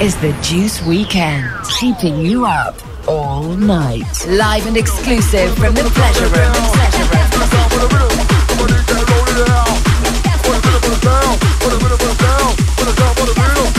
is the Juice Weekend, keeping you up all night. Live and exclusive from the Pleasure Room. Everybody's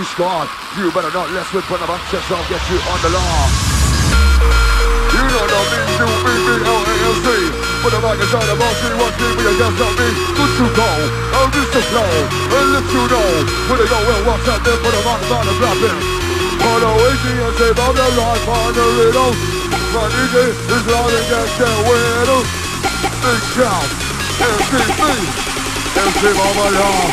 you. You better not let with one of my chest. I'll get you on the law. You know the B-U-B-B-L-A-L-C. Put the mic inside the boss, see what give me a dance on me. Good to go, oh this to flow, and let you know. When they go well, what's up there, put them on the drop him. Follow easy and Bob the life on the riddle. My DJ is loud and get that widow. Big shout, MVP. MC Mama Law,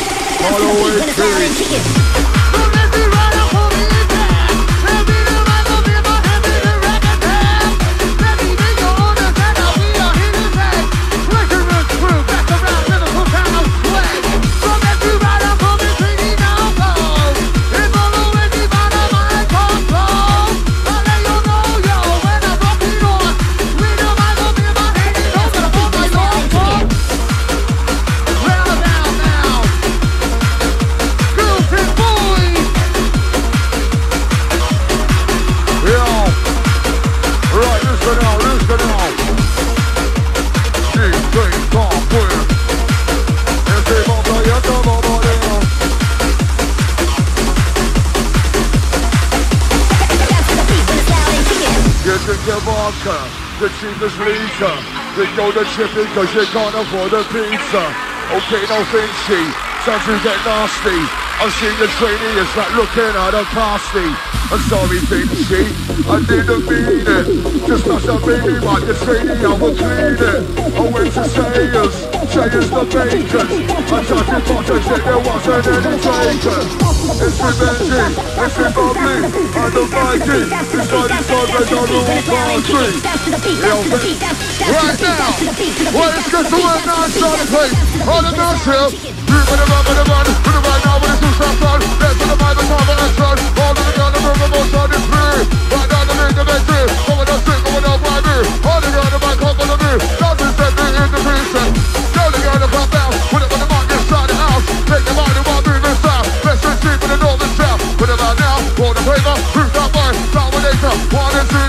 follow it, They go to chipping cause you can't afford a pizza. Okay, no Finchy, time to get nasty. I've seen your trainee, it's like looking at a pasty. I'm sorry, Finchy, I didn't mean it. Just as a baby, like the trainee, I will clean it. I went to Sayers, Sayers the bakers. I tried to pot and said there wasn't any takers. It's Benji, it's with Bubbla, and the Mikey. This guy decided on the whole country. Right now. Well, let's get to it now, start the place. All the here. Root with the run, with the run, with the right now, the two step on. Let's the mind, the time, the extra. All the gun, the river, most on the free. Right down the ring, the big three. Going up straight, going up wide me. All the gun, the mic, come on the me. One and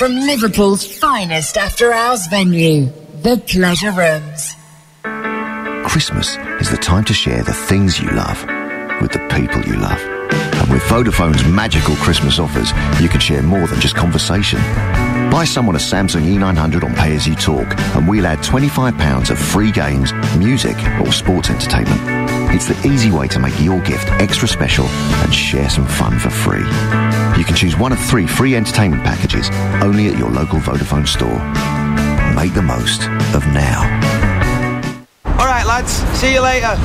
from Liverpool's finest after hours venue, The Pleasure Rooms. Christmas is the time to share the things you love with the people you love. And with Vodafone's magical Christmas offers, you can share more than just conversation. Buy someone a Samsung E900 on Pay As You Talk, and we'll add £25 of free games, music, or sports entertainment. It's the easy way to make your gift extra special and share some fun for free. You can choose one of three free entertainment packages only at your local Vodafone store. Make the most of now. All right, lads. See you later.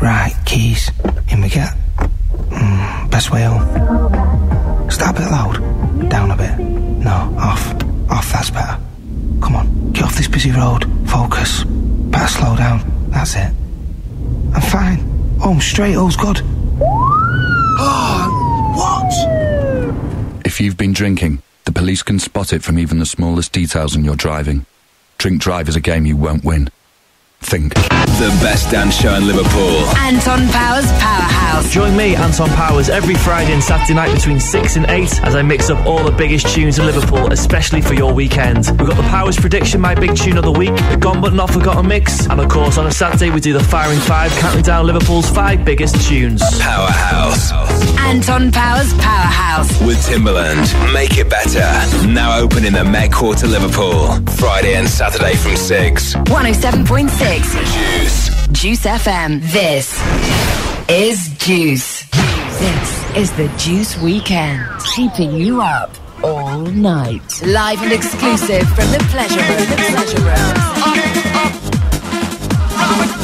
Right, keys. In we get. Mm, best way home. Start a bit loud. Down a bit. No, off. Off, that's better. Come on, get off this busy road. Focus. Better slow down. That's it. I'm fine. Home straight, all's good. Oh, what? You've been drinking, the police can spot it from even the smallest details in your driving. Drink Drive is a game you won't win. Think. The best dance show in Liverpool. Anton Powers Powerhouse. Join me, Anton Powers, every Friday and Saturday night between 6 and 8 as I mix up all the biggest tunes in Liverpool, especially for your weekend. We've got the Powers Prediction, my big tune of the week, the Gone But Not Forgotten mix, and of course on a Saturday we do the Firing Five, counting down Liverpool's five biggest tunes. Powerhouse. Anton Powers Powerhouse. With Timberland. Make it better. Now open in the Met Quarter, Liverpool. Friday and Saturday from 6. 107.6 Juice. Juice FM. This is Juice. This is the Juice Weekend. Keeping you up all night. Live and exclusive from the Pleasure Room. The Pleasure Room.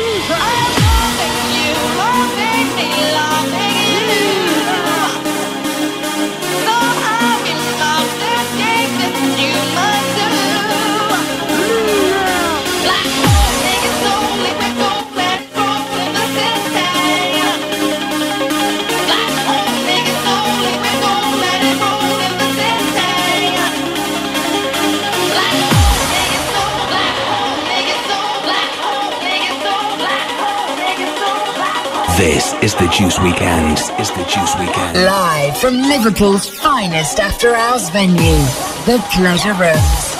你说哎 is the Juice Weekend. Is the Juice Weekend. Live from Liverpool's finest after hours venue, the Pleasure Rooms.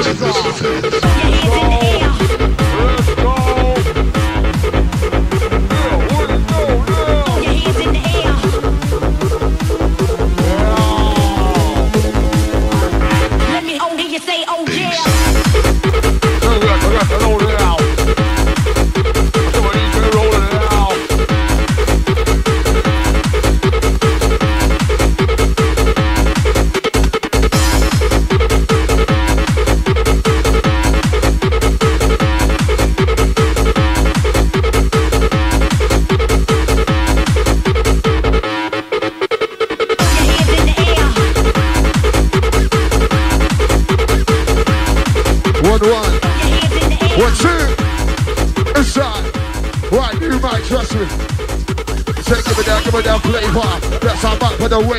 And listen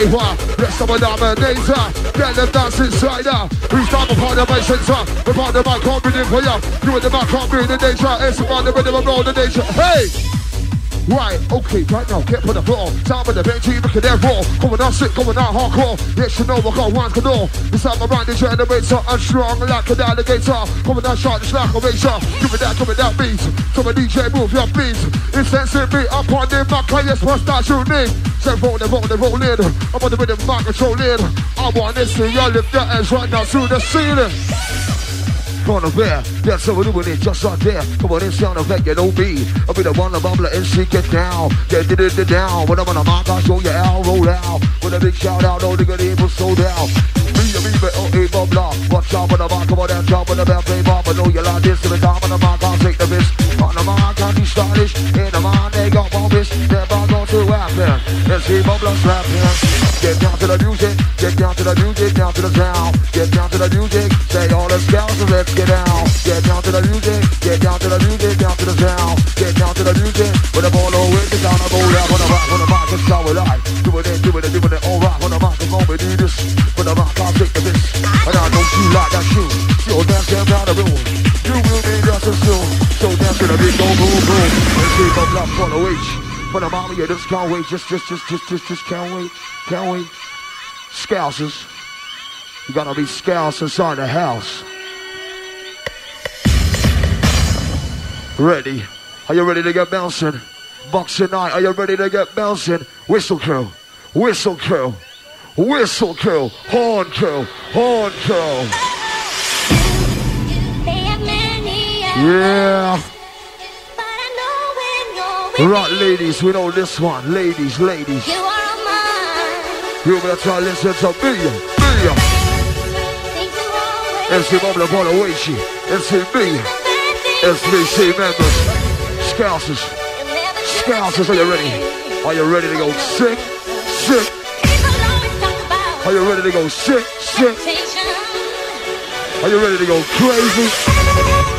back for the waver. Let's have a dominator. Get them dance inside out. Who's down upon the mic center? Upon the mic, can't breathe for you. You and the mic can't breathe the nature. It's about the rhythm of roll the nature. Hey! Right, okay, right now, get on the floor. Time of the bench, you look at that raw. Coming out sick, coming out hardcore. Yes, you know, I got one canal. Inside my mind, the generator, I'm strong like an alligator. Coming out sharp, just like a razor. Give me that, give me that beat. So my DJ, move your beat. Insensate me up on the back, I just want start shooting. Say, roll it, roll it, roll it. I'm on the rhythm, mic controlling. I want this to roll lift your hands right now through the ceiling. Gonna bear, that's how we're doing it, just right there. Come on in, sound effect, you know me. I'll be the one to bubble and shake it down. Yeah, did it down. When I'm on the mic, I'll show you how roll out. With a big shout out, no nigga, they was sold out. Me, me, me, oh, hey, blah. Watch out for the mic, come on down, jump on the bell, play ball. But know you like this, to the top of the mic, I'll take the risk. On the mic, I'll be stylish. In the mind, here. Let's see my blood rap here. Get down to the music, get down to the music, down to the ground. Get down to the music, say all the scouts and let's get down. Get down to the music, get down to the music, down to the ground. Get down to the music, with the ball away, get down, I go down, on the rock, on the rock, it's how we like. Do it, do it, do it, all rock, on the rock, come on, we do this. With the rock, I'll take the this. And I don't you like that shoe. You'll dance down the room. You will be just as soon. So dance to the beat, go boom, boom. Let's see my blood, follow H. For the mama, yeah, just can't wait. Just, just, just, just, just, just can't wait. Can't wait. Scousers. You gotta be scouts inside the house. Ready? Are you ready to get bouncing? Boxing night, are you ready to get bouncing? Whistle crew, whistle crew, whistle crew, horn crew, horn crew. Yeah. Right, ladies, we know this one. Ladies, ladies. You are mine. You better try listen to me, me. MC Bubbla Ball Wachi, MC SBC members, Scousers, Scousers, are you ready? Are you ready to go sick, sick? Are you ready to go sick, sick? Are you ready to go crazy?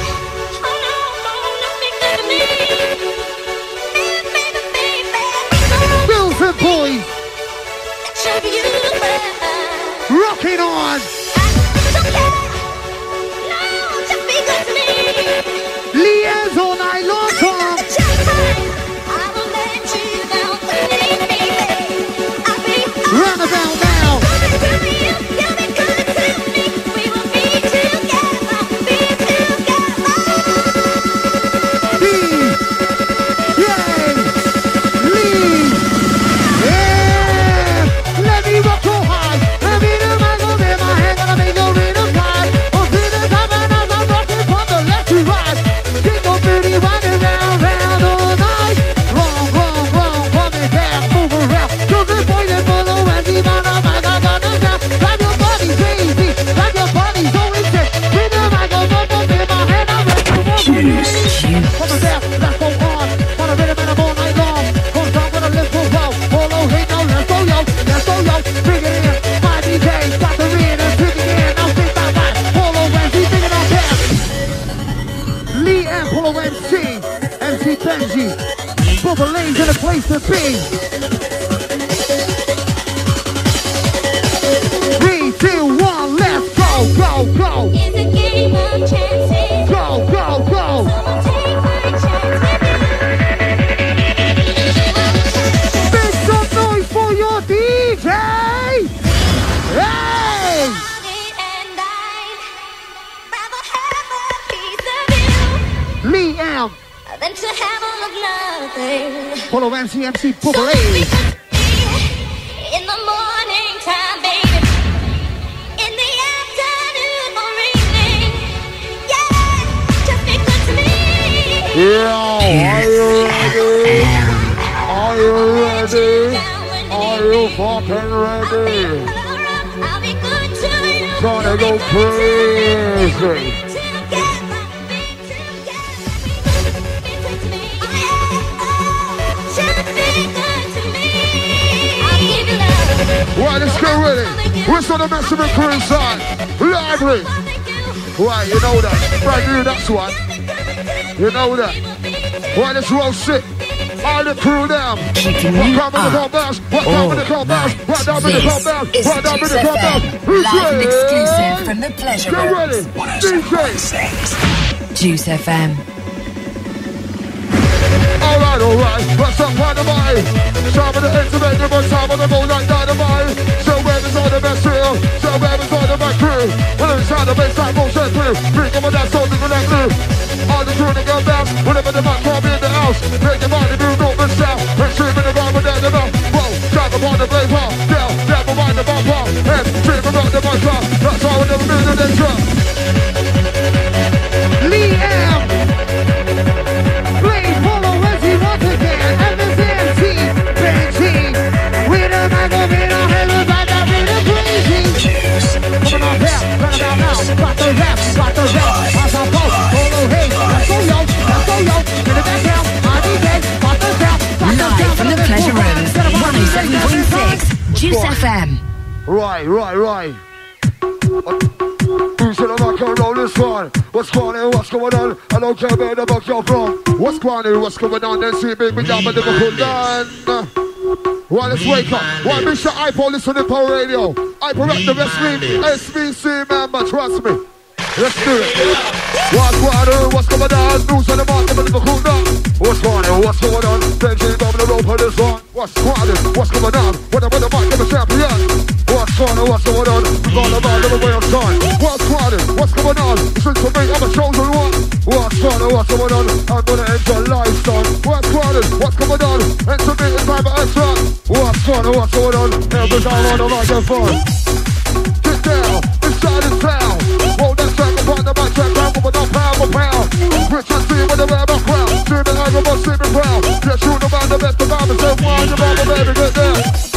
Place to be. Right, let's get ready. What's on the maximum crew inside? Library. Right, you know that. Right, you that's one. You know that. Right, let's roll shit. All the crew down. What come in the compounds? What come in the oh, compounds? What down in the? This is What down in the? FM, Who's live exclusive from the Pleasure Get ready. DJ. Oh Juice FM. Alright, alright, what's up, by the body? Some of the intimate, but some of the moon best real? So where is all the best crew? Well, inside the bass, like bullshit through. Bring them on that soul, bring that blue. All the crew, they time. 107.6. Juice FM. Right, right, right. Who Who's in the back and roll this one? What's going on? What's going on? I don't care where the back you're from. What's going on? What's going on? Then see big me down by Liverpool done. Well, let's wake up. Why Mr. iPhone listen to the Power Radio? iPhone rep the best me. SBC member, trust me. Let's do it. What's on? What's going on? News on the market, but never cool down. What's going on? What's going on? Benji down the road for this one. What's on? What's going on? I'm with the mic, I'm a champion. What's going on? What's going on? We're going about the way of time. What's on? What's going on? Listen to me, I'm a chosen one. What's going on? What's going on? I'm gonna enter life, son. What's on? What's going on? Enter me in time, enter. What's going on? What's going on? Every time on the microphone. Get down, inside the town. Roll that track upon the round with a for pound. Rich and see with the rare background. Streaming like a bus, streaming proud. Just shoot about the best of and say, why you mama, baby, get down.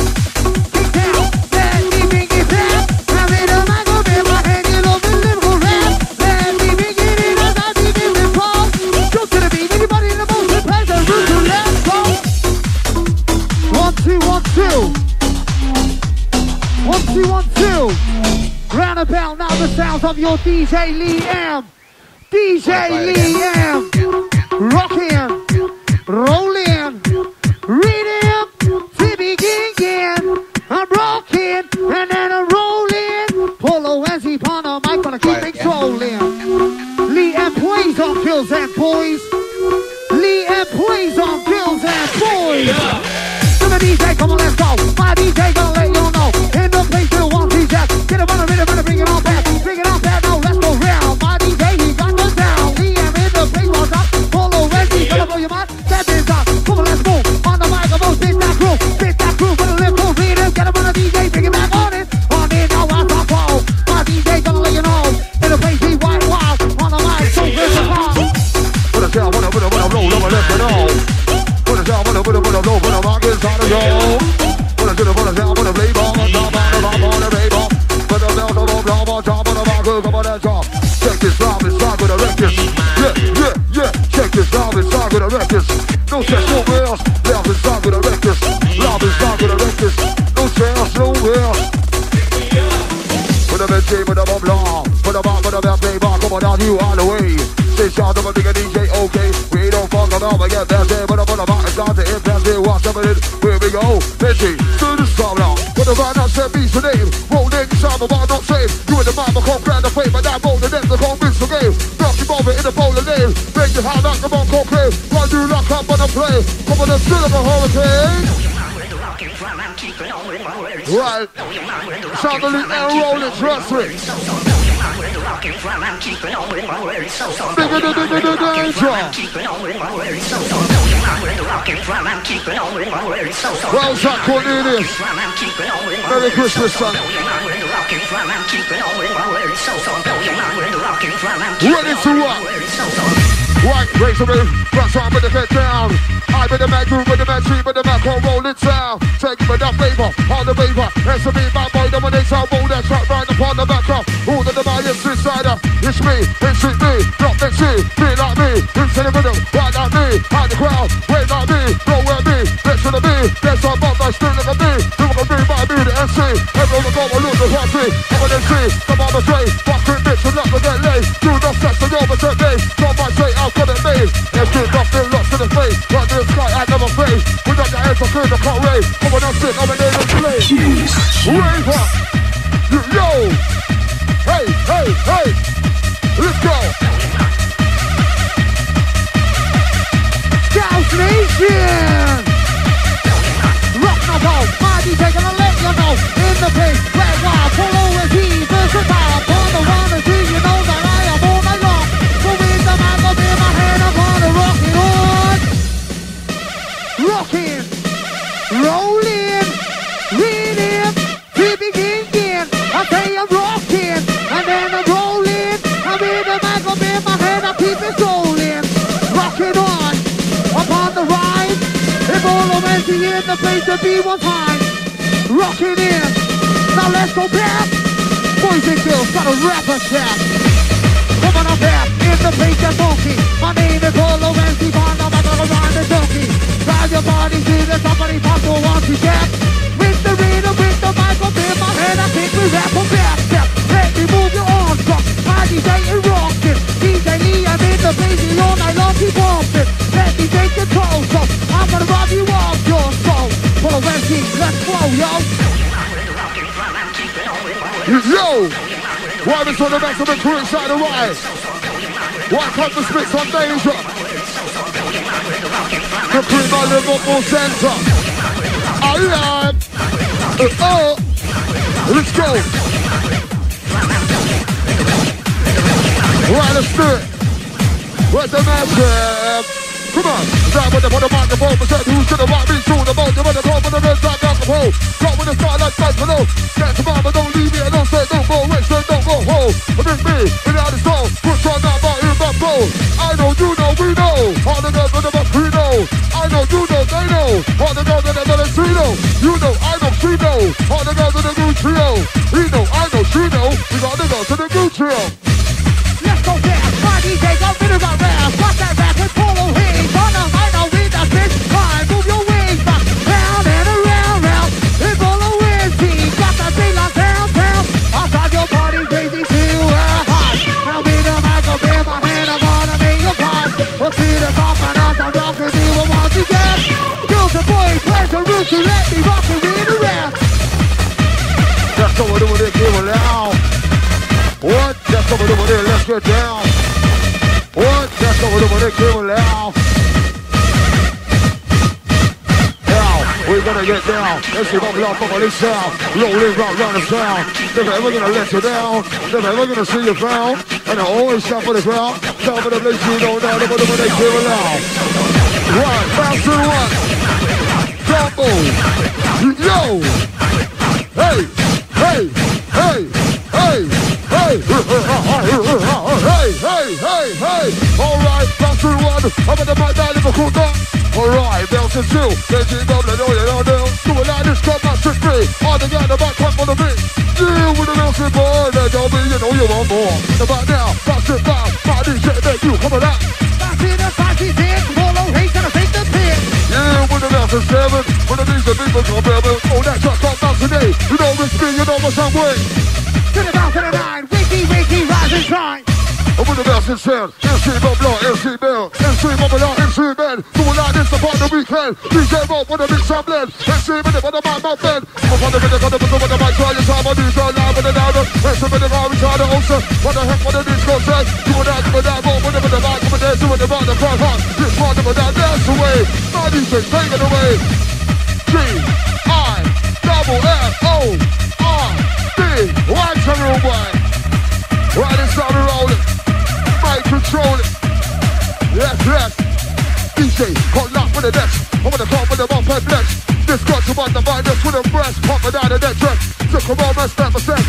Two. Roundabout now the sounds of your DJ Lee M. DJ Lee M. Rockin', rollin', reading, come on you all the way. Say shout to my nigga DJ, okay. We don't fuck about, we get best day, but I'm on the mountain, down to watch some of it. Here we go, Benji, to the storm now. Put a man up, set beats for name. Rolling, sound of all not safe. You in the mama, come grab the fame, but that roll the next, the come miss the game. Knock him over in the bowl of name. Make you hard, knock him on, come play. Run you lock up on the play. Come on, the still of a hurricane. Right. Sound of the air rolling, trust me. Well, Zach Cornelius. Merry Christmas, son. Ready to rock. Right, raise the roof, press on with the head down. I with the man groove, with the man tree, with the man call rolling sound. Take with that flavor, on the vapor. Answer me, my boy, dominates our roll that track right upon the back It's me, it's it me, not the see, be like me, into the rhythm, right like me, hide the crowd, wait like me, nowhere me, next to the me, next on my still look at me, who can be my me, the MC, everyone will go and look at what me, I'm gonna see, come on the train, fuck it, bitch, and not to get laid, do not stress the overtake me, don't mind say I've got it made, let's get nothing lost to the face, right to the sky, I never face, we got the answer to the can't raise, come on and sit, I'm in there and play, rave up, yo, hey, hey, hey, House one time. Rocking in. Now let's go back. Boys and girls, got a rap attack. Come on up back in the place that's funky. My name is Polo MC Bond. I'm back on the rhyme and donkey. Drive your body to the somebody possible want to get. With the rhythm, with the mic up in my head, I think we rap on back step. Let me move your arms up. My DJ is rocking. DJ Lee, I'm in the place all night long, keep bumping. Let me take control, so I'm MC, let's flow, yo. Yo! Why is on the back of the crew inside the ride? One time to spit some danger. The prima Liverpool Centre. Alright. Uh, oh. Let's go. Right, let's do it. Where's the massive? Come on, drive with them on the microphone, present who's gonna right, me to the boat, you wanna go for the red down the pole. Got with the start like fight below. Get mama, don't leave me alone, say don't go away, say don't go home. Bring me without the soul, push on that bar in my bowl. I know, you know, we know. All the girls with the we know. I know, you know, they know. All the girls in the Valentino. You know, I know, she know. All the girls in the new trio. He know, I know, she know. We got the girls in the new trio. Let's go dance. My DJ got rid of that roots to let me rock and read around. That's what we're doing, it, give it out. What? That's what we're doing, it, let's get down. What? That's what we're doing, it, give it out. We're gonna get down. Let's see what love from this sound. Rolling round, round the sound. Never ever gonna let you down. Never ever gonna see you found. And I always shout for the crowd. Shout for the place you don't know. Never do they give it out. One, bounce to one. Jumbo. Yo. Hey, hey, hey, hey, hey, hey, hey, hey, hey. All right, bounce to one. I'm at the mic down, Liverpool down. All right, bounce to two. Then you know, they know you don't know. Do it like this, come back to three. All together, back come on the beat. You with the bouncing boy, then don't be, you know you want more. The back now, bounce it down. My DJ, then you come on out. Back in the party, The seven. When the these the people come baby. Oh, that truck come bounce today. You know it's me, you know what's up with. To the bounce, to the nine. Wiki, wiki, rise and shine. I'm with the best in sound. MC Bubbla, MC Bell, MC Bubbla, MC Ben. Doing like this upon the weekend. DJ Bob with a mix and blend. MC Minute with a man, my friend. I'm upon the minute, got the middle with the mic, try your time, I do so loud with the louder. MC Minute, I retard the ulcer. What the heck, what the the front hot. This one, with that dance away. My DJ, take it away. G, I, double F, O, R, D, one, two, one. Right inside the rolling. Mic control it. Yes, yes. DJ, got locked with the next. I'm gonna come with the bump and flex. This got to the mind, this with a breast. Pop it down the neck dress. Took a moment, step a step.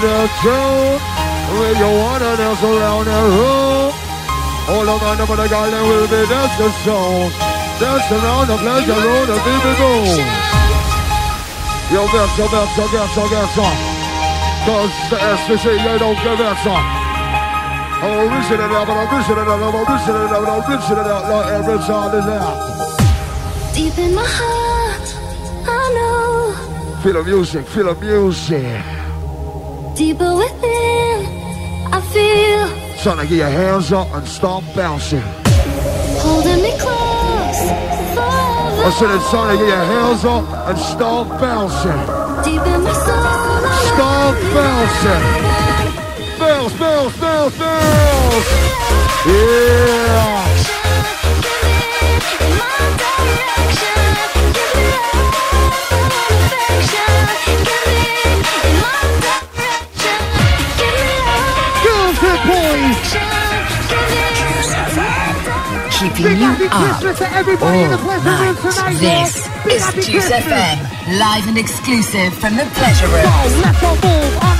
You like that too. When you wanna dance around the room. All of my number the girl will be dancing song. Dance around the pleasure room, the baby boom. Yo, verso, verso, verso, verso. Cause the SPC, you don't get verso. I'm reaching it out, but I'm reaching it out, I'm reaching it out, I'm reaching it out, like every time is out. Deep in my heart, I know. Feel the music, feel the music. Deeper within, I feel. Trying to get your hands up and start bouncing. Holding me close forever. I said it's time to get your hands up and start bouncing. Deep in my soul, Start bouncing. Bounce, bounce, bounce, bounce. Yeah. Keeping you up all night. This is Juice FM, live and exclusive from the Pleasure Room.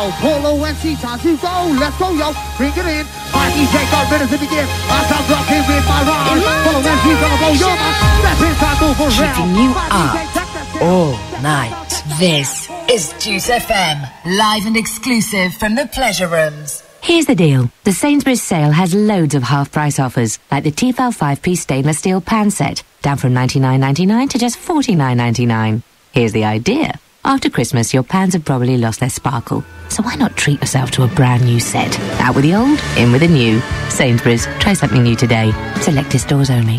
A lyrical. Polo and C time to go. Let's go, yo. Bring it in. My DJ got ready to begin. As I'm rocking with my rhymes. Polo and C gonna blow your mind. Step inside, move around. Keeping you My up DJ, check that all night. This is Juice FM, live and exclusive from the Pleasure Rooms. Here's the deal. The Sainsbury's sale has loads of half price offers, like the Tefal 5 piece stainless steel pan set, down from $99.99 to just $49.99. Here's the idea. After Christmas, your pans have probably lost their sparkle. So why not treat yourself to a brand new set? Out with the old, in with the new. Sainsbury's, try something new today. Selected stores only.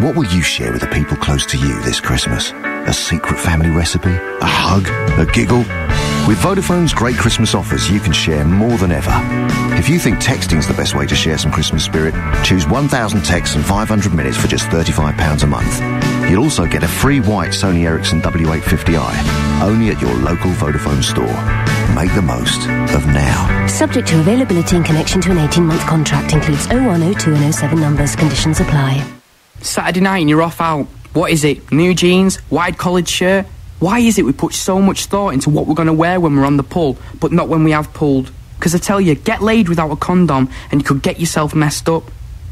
What will you share with the people close to you this Christmas? A secret family recipe? A hug? A giggle? With Vodafone's great Christmas offers, you can share more than ever. If you think texting's the best way to share some Christmas spirit, choose 1,000 texts and 500 minutes for just £35 a month. You'll also get a free white Sony Ericsson W850i, only at your local Vodafone store. Make the most of now. Subject to availability in connection to an 18 month contract includes 0102 and 07 numbers. Conditions apply. Saturday night and you're off out. What is it? New jeans? Wide collared shirt? Why is it we put so much thought into what we're going to wear when we're on the pull, but not when we have pulled? Because I tell you, get laid without a condom and you could get yourself messed up.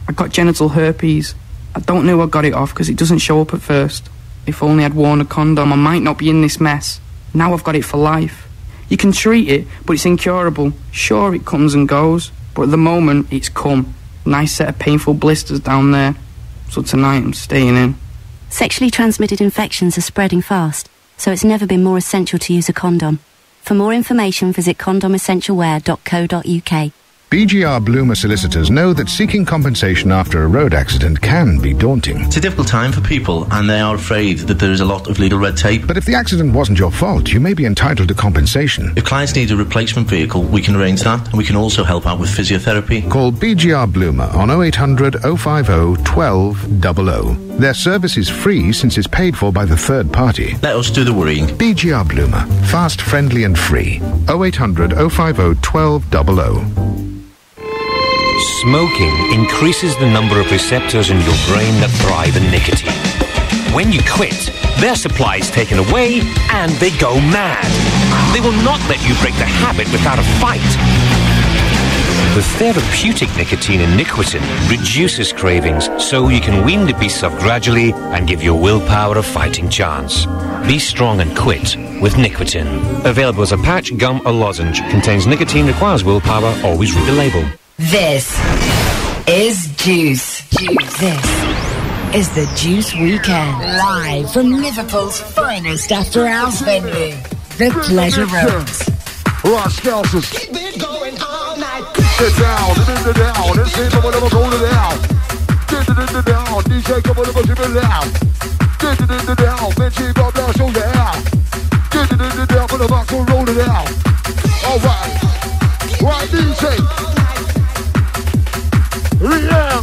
I got genital herpes. I don't know I got it off because it doesn't show up at first. If only I'd worn a condom, I might not be in this mess. Now I've got it for life. You can treat it, but it's incurable. Sure, it comes and goes, but at the moment, it's come. Nice set of painful blisters down there. So tonight I'm staying in. Sexually transmitted infections are spreading fast, so it's never been more essential to use a condom. For more information, visit condomessentialwear.co.uk. BGR Bloomer solicitors know that seeking compensation after a road accident can be daunting. It's a difficult time for people, and they are afraid that there is a lot of legal red tape. But if the accident wasn't your fault, you may be entitled to compensation. If clients need a replacement vehicle, we can arrange that, and we can also help out with physiotherapy. Call BGR Bloomer on 0800 050 1200. Their service is free since it's paid for by the third party. Let us do the worrying. BGR Bloomer. Fast, friendly, and free. 0800 050 1200. Smoking increases the number of receptors in your brain that thrive in nicotine. When you quit, their supply is taken away and they go mad. They will not let you break the habit without a fight. The therapeutic nicotine in NiQuitin reduces cravings so you can wean the beast off gradually and give your willpower a fighting chance. Be strong and quit with NiQuitin. Available as a patch, gum, or lozenge. Contains nicotine, requires willpower. Always read the label. This is Juice. Juice. This is the Juice Weekend. Live from Liverpool's finest after hours venue, the Pleasure Rooms. Right, Scousers. Keep it going all night. Get down, get it down. This ain't no never go it down. Get it down. DJ, come on, keep it down. Get it down. Benji, Bob, down, show down. Get it down for the box, we'll roll it out. All right. Right, DJ. Right now.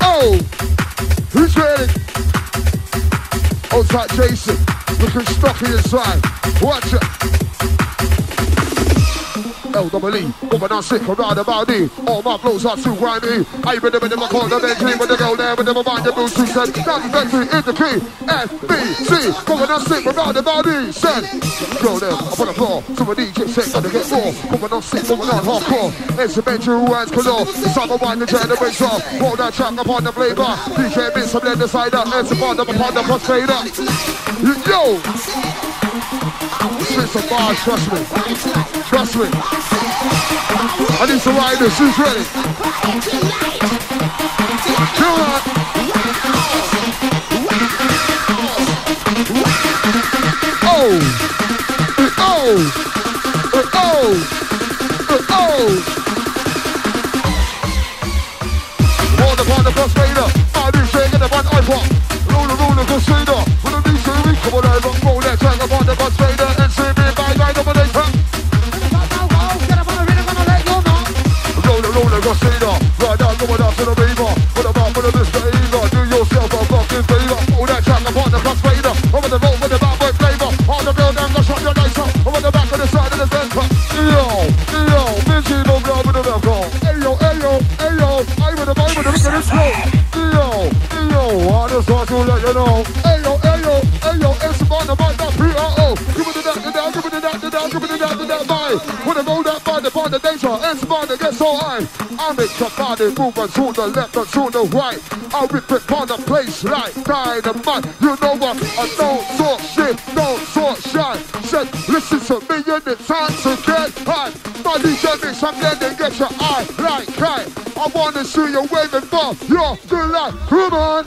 Oh, who's ready? Tight Jason, looking stocky inside. Watch it. L double E. Woman I sick around about me. All my flows are too grimy. I even never never call the Bentley with the girl there, but never mind the boots. She said, Daddy Bentley in the key. F B C. Woman I sick around about me. Said, girl there up on the floor. So a DJ sick gonna get raw. Woman on sick, woman on hardcore. Instrumental hands color. Summer wine the generator. Roll that track upon the flavor. DJ bits of the cider. It's upon the upon the frustrator. Yo! Spit some bars, trust me. Trust me. I need some riders. Who's ready? Come on. Oh! Oh! Oh! Oh! Water upon the frustrator. I let you know. Ayo, ayo, ayo, it's on the mic, that P-R-O. Give me the that, the down, give me the that, the down, give me the that, that. When I roll that by the by the danger, it's on the get so high. I make your body move to the left and to the right. I rip it on the place like dynamite. You know what? I don't talk shit, don't talk shine. Said, listen to me and it's time to get high. My DJ mix, I'm get your eye like kite. I wanna see you waving for your delight. Come on,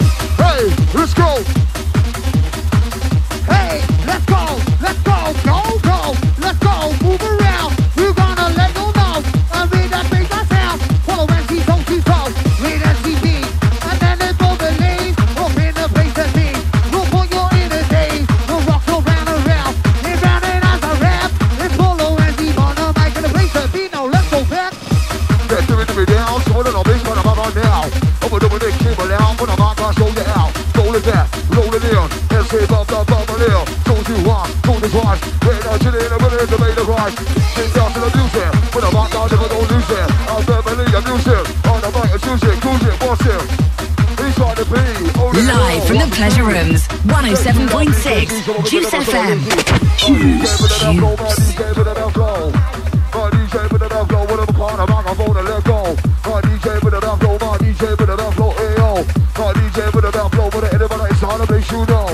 hard to make you know.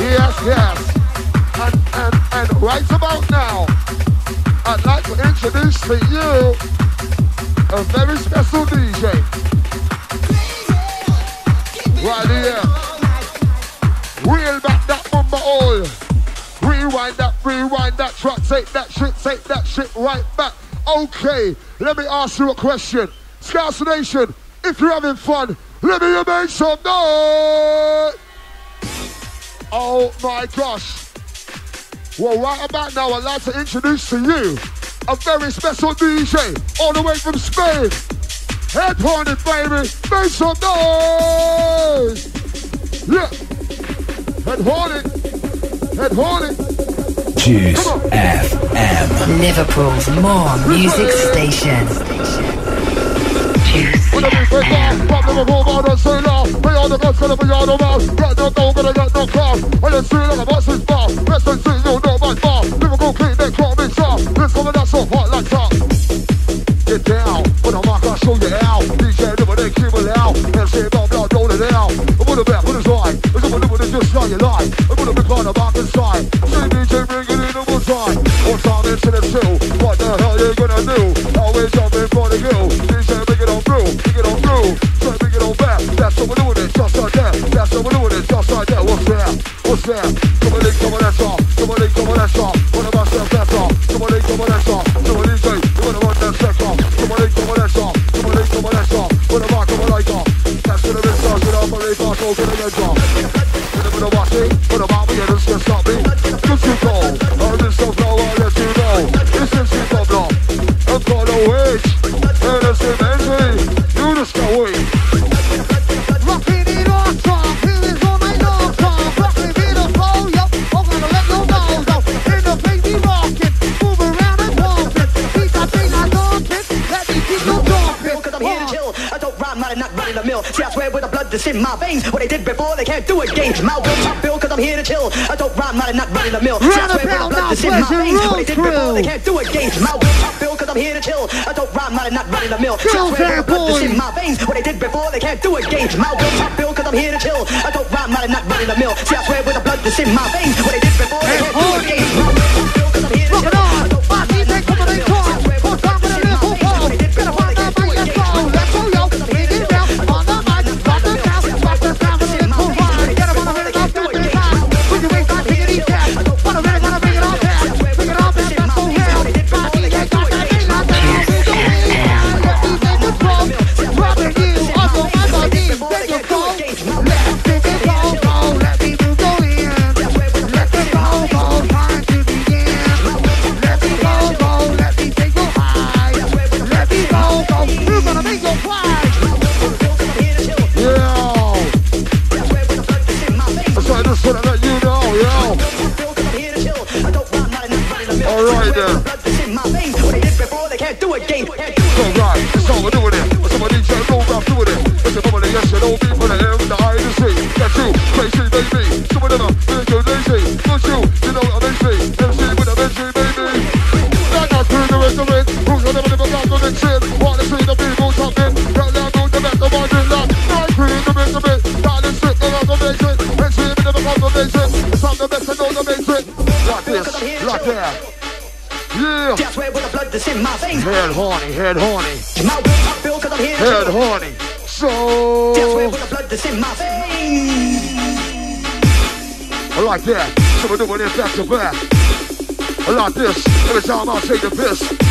Yes, yes. And, and, and right about now, I'd like to introduce to you a very special DJ. Take that shit, take that shit right back. Okay, let me ask you a question. Scouse Nation, if you're having fun, let me make some noise. Oh my gosh. Well, right about now, I'd like to introduce to you a very special DJ all the way from Spain. Head pointed, baby. Make some noise. Yeah. Head haunted. Head. Juice FM. Liverpool's more music station. When I make it down, pop them a move on and. We are the guns, gonna be on the mouth. Get no gold, gonna get no class. When you see like a bus bar, rest and see you know my bar. What the hell you gonna do? Always jumping for the it on on. Try to it on back. That's we're doing just like that. That's we're doing just like that. What's that? What's that? Come on come on, that's all. They can't do. My will top bill, cause I'm here to chill. I don't rhyme, not running the mill. Swear the blood that's in my veins. What they did before, they can't do again. My will top bill, cause I'm here to chill. I don't rhyme, I'm not running the mill. See, I swear the blood that's in my veins. What they did before, they can't do again. My will top bill, cause I'm here to chill. I don't rhyme, I'm not running the mill. See, I swear with the blood that's in my veins. What they did that's in my veins. Head horny, head horny. My will top bill, cause I'm here Head horny. So. That's where with the blood that's in my veins. I like that. So we're doing it back to back. I like this. Every time I take the piss.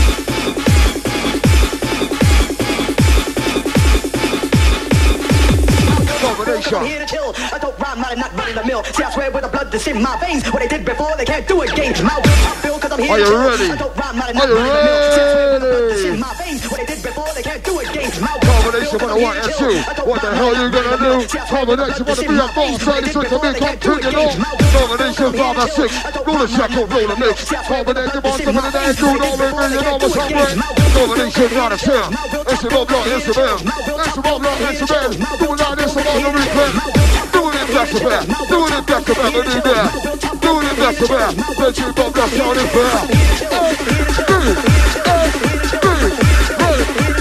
Cause I'm to. I don't rhyme, I'm running the mill. See, I swear with the blood that's in my veins. What they did before, they can't do again. My will top bill, cause I'm here Are to you ready? I don't rhyme, I'm Are not you running the mill. See, I swear with the blood that's ready? in my veins. What they did before, they can't do again. My will top Combination for I'm the here one to and chill. two. I don't What the hell I'm you gonna do? mill. See, I swear with the Combination for the that's in be a my boss. veins. Say What this they with did the big before, come they can't do taking again. off. My will Combination five and six. Roller shackle, roller mix. Combination boss of the day. Do no ring, you know what's up, right? Combination not a share. It's a bubble, it's a bell. It's a bubble, it's a bell. Do it like this, I'm on the replay. Doing it back to back. Doing it that. Doing it back to back. Bet you don't in. Oh, three, oh, three, hey.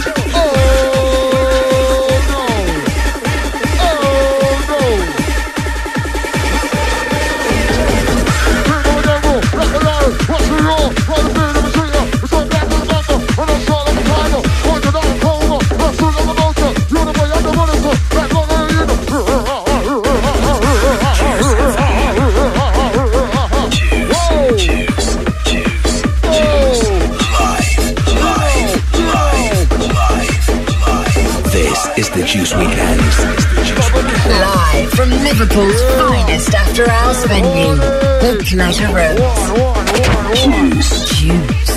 Liverpool's finest after hours venue, the Pleasure Room. Juice. Juice.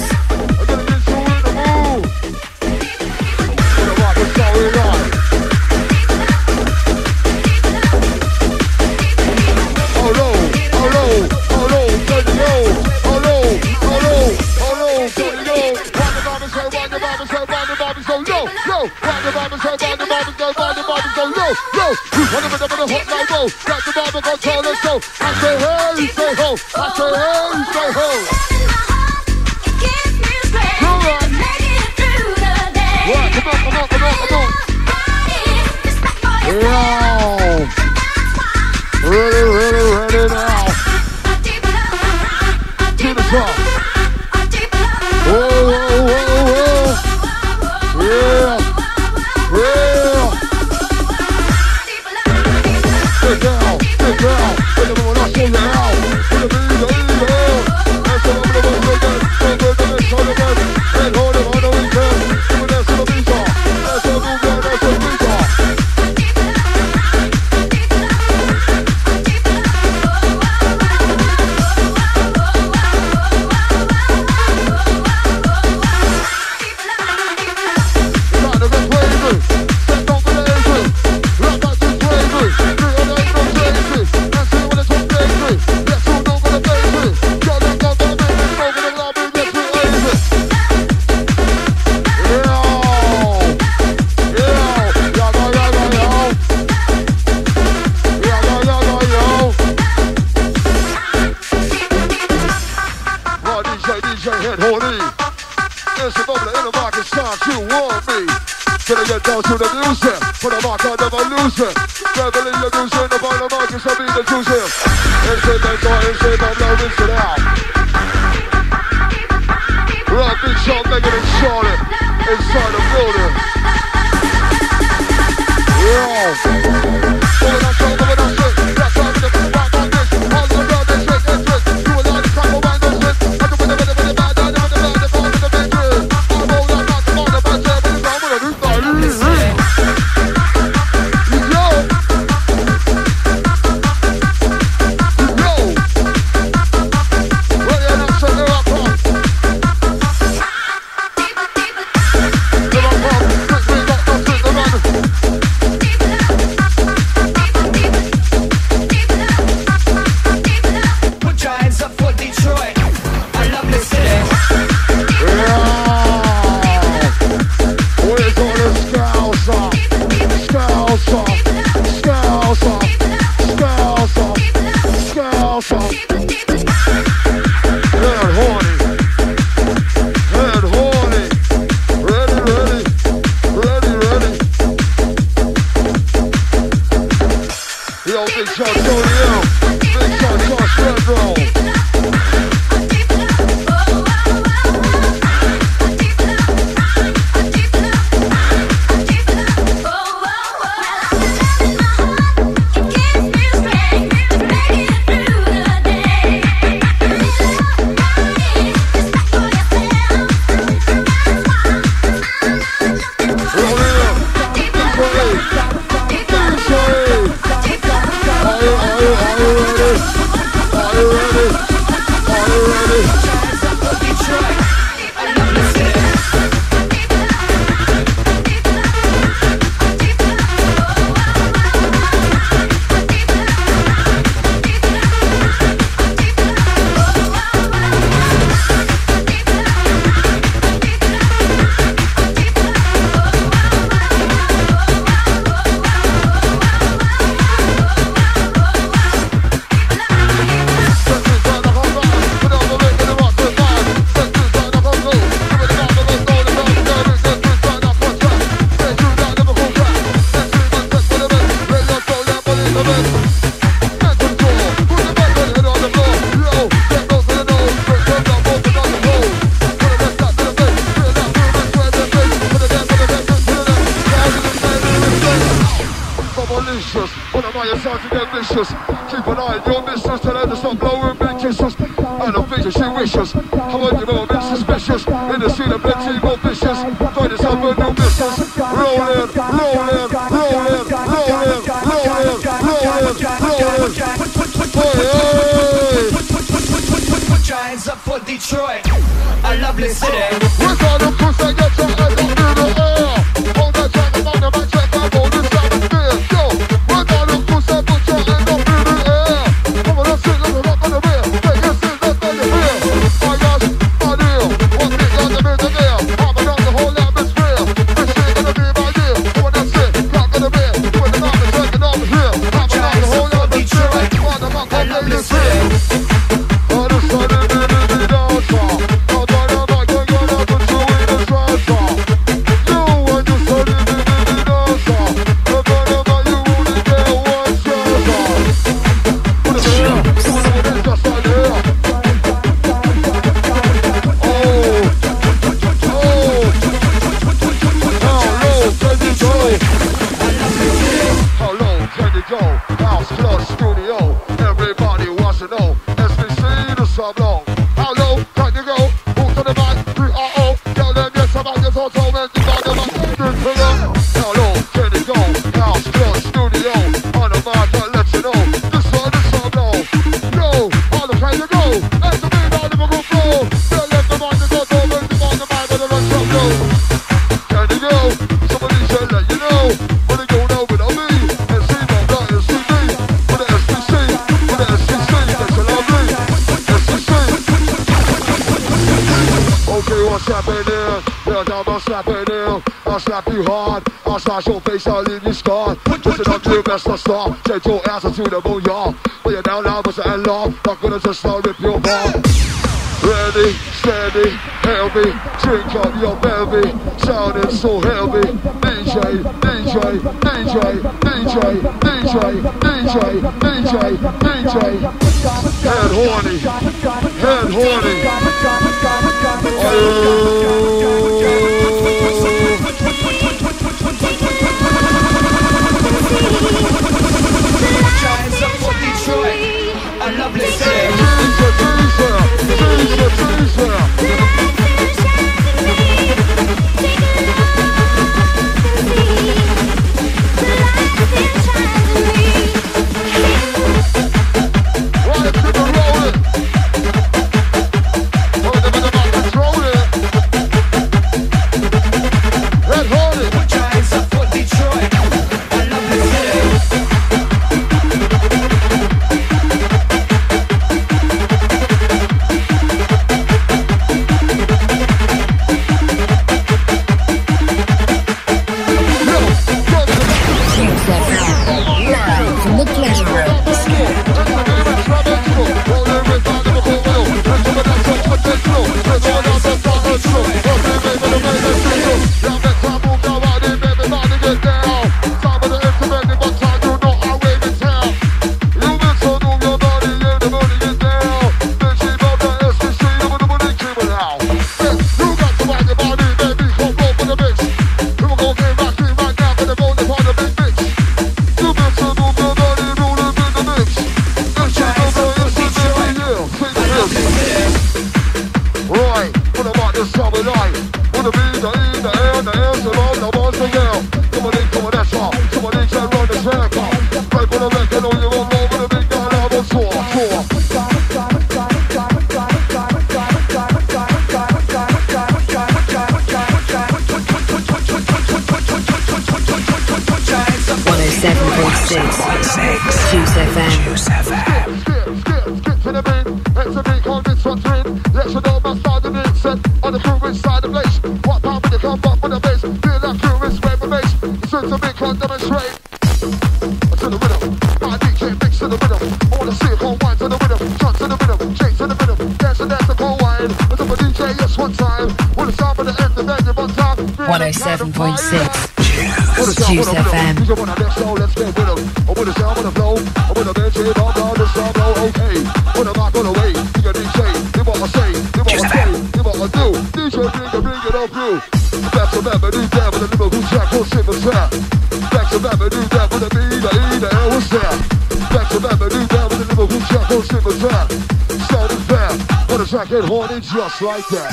second horny just like that.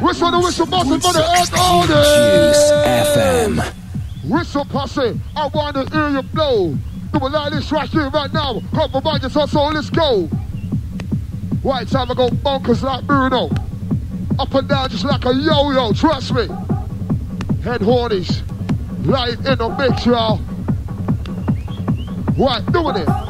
Whistle the whistle button for the earth on FM. Whistle posse, I want to hear you blow. Do a lot of this right here right now. Come provide yourself, so let's go. Right time to go bonkers like Bruno. Up and down just like a yo-yo, trust me. Head hornies, live in the mix, y'all. Right, doing it.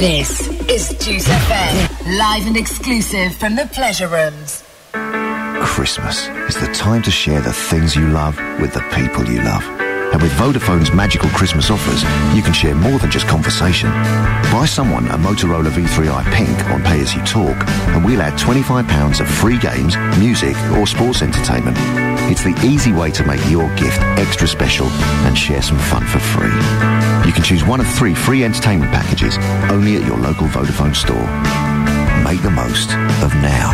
This is Juice FM, live and exclusive from the pleasure rooms. Christmas is the time to share the things you love with the people you love. And with Vodafone's magical Christmas offers, you can share more than just conversation. Buy someone a Motorola V3i Pink on Pay As You Talk, and we'll add £25 of free games, music, or sports entertainment. It's the easy way to make your gift extra special and share some fun for free. You can choose one of three free entertainment packages only at your local Vodafone store. Make the most of now.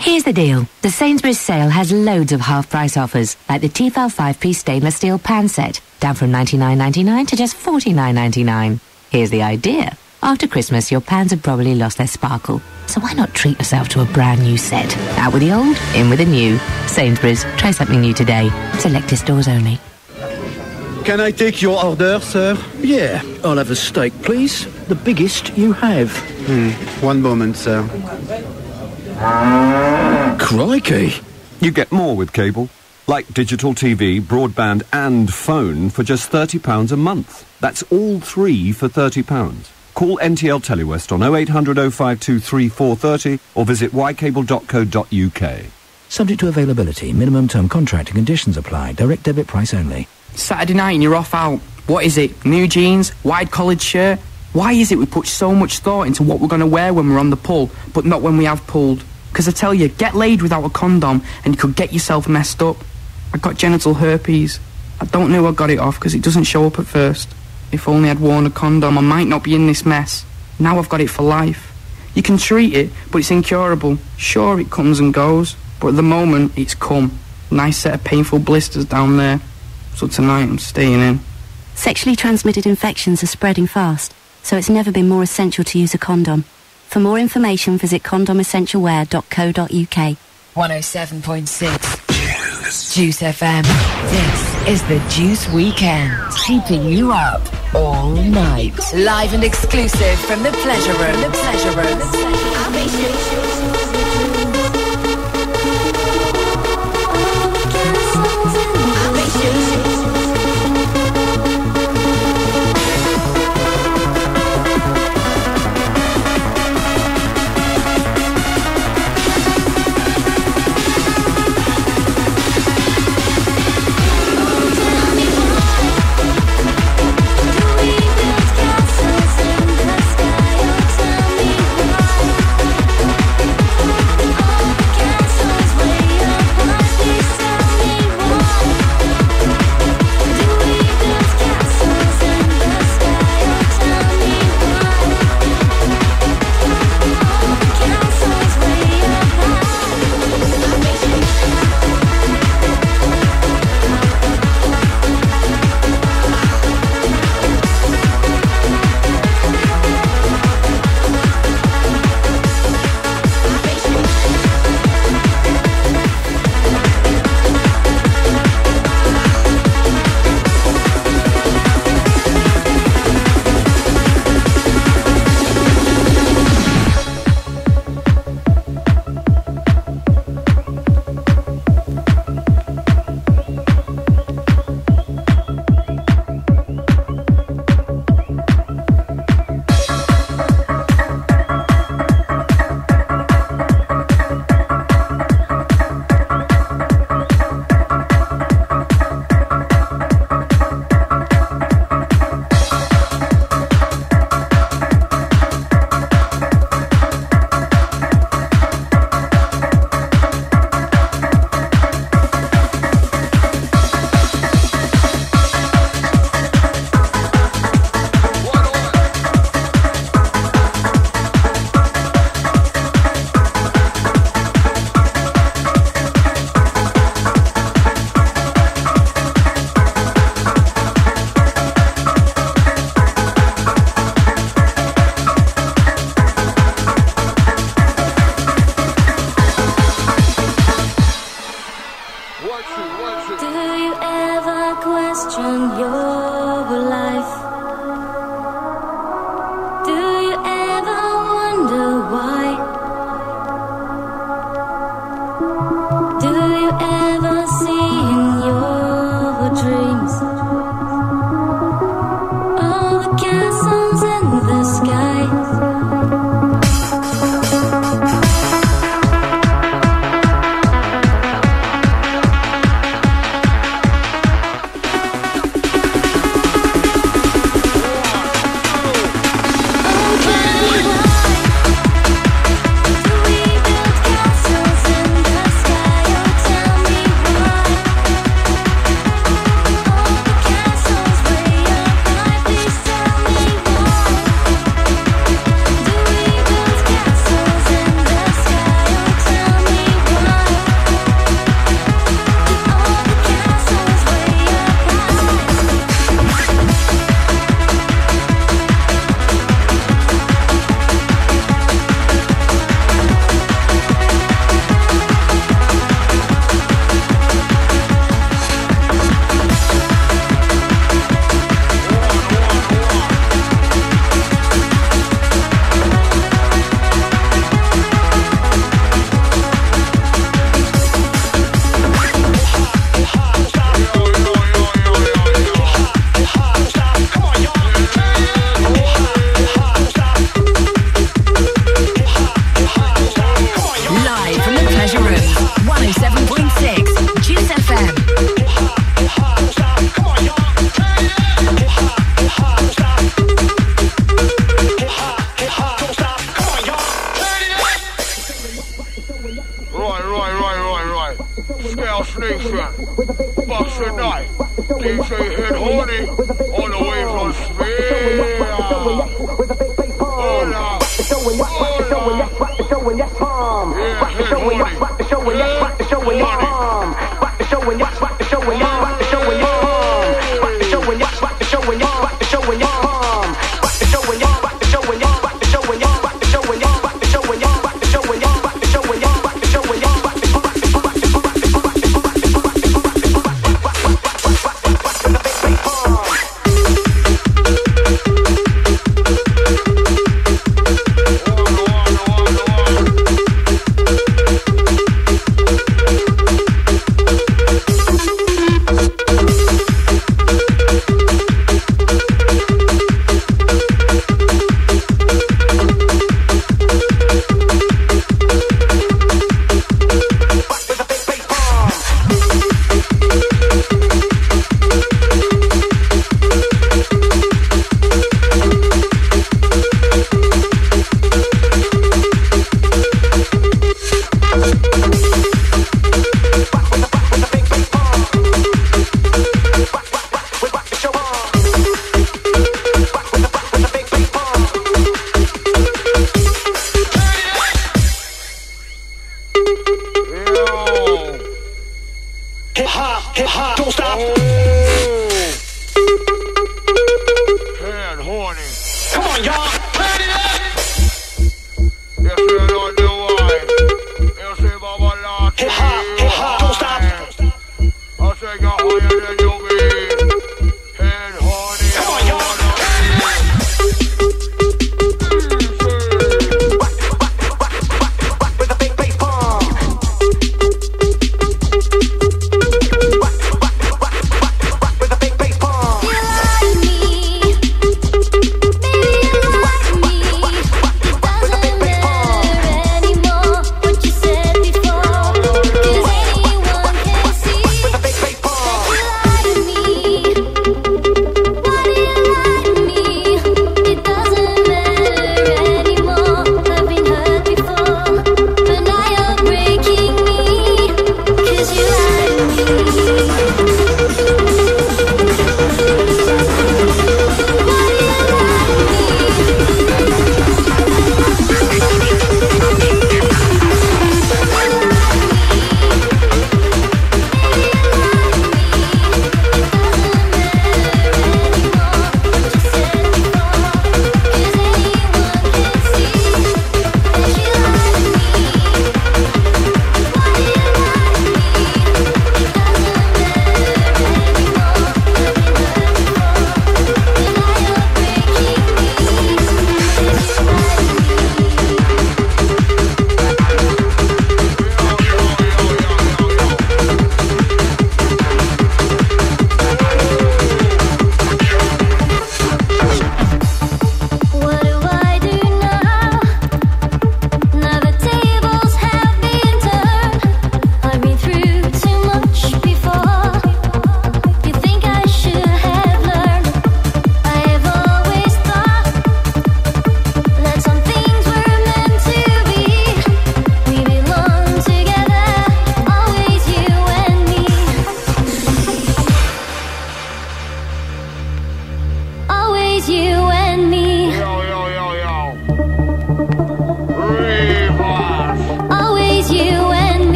Here's the deal. The Sainsbury's sale has loads of half price offers, like the Tefal 5-piece stainless steel pan set, down from $99.99 to just $49.99. Here's the idea. After Christmas, your pans have probably lost their sparkle. So why not treat yourself to a brand new set? Out with the old, in with the new. Sainsbury's, try something new today. Selected stores only. Can I take your order, sir? Yeah, I'll have a steak, please. The biggest you have. Hmm. One moment, sir. Crikey! You get more with cable. Like digital TV, broadband, and phone for just £30 a month. That's all three for £30. Call NTL Telewest on 0800 052 3430 or visit ycable.co.uk. Subject to availability, minimum term contract and conditions apply. Direct debit price only. Saturday night and you're off out. What is it? New jeans? Wide collared shirt? Why is it we put so much thought into what we're going to wear when we're on the pull, but not when we have pulled? Because I tell you, get laid without a condom and you could get yourself messed up. I got genital herpes. I don't know I got it off because it doesn't show up at first. If only I'd worn a condom, I might not be in this mess. Now I've got it for life. You can treat it, but it's incurable. Sure, it comes and goes, but at the moment, it's come. Nice set of painful blisters down there. So tonight, I'm staying in. Sexually transmitted infections are spreading fast, so it's never been more essential to use a condom. For more information, visit condomessentialwear.co.uk. 107.6 Juice FM. This is the Juice Weekend. Keeping you up all night. Live and exclusive from the pleasure room. The pleasure room. The pleasure room.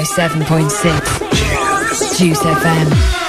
107.6 Juice FM.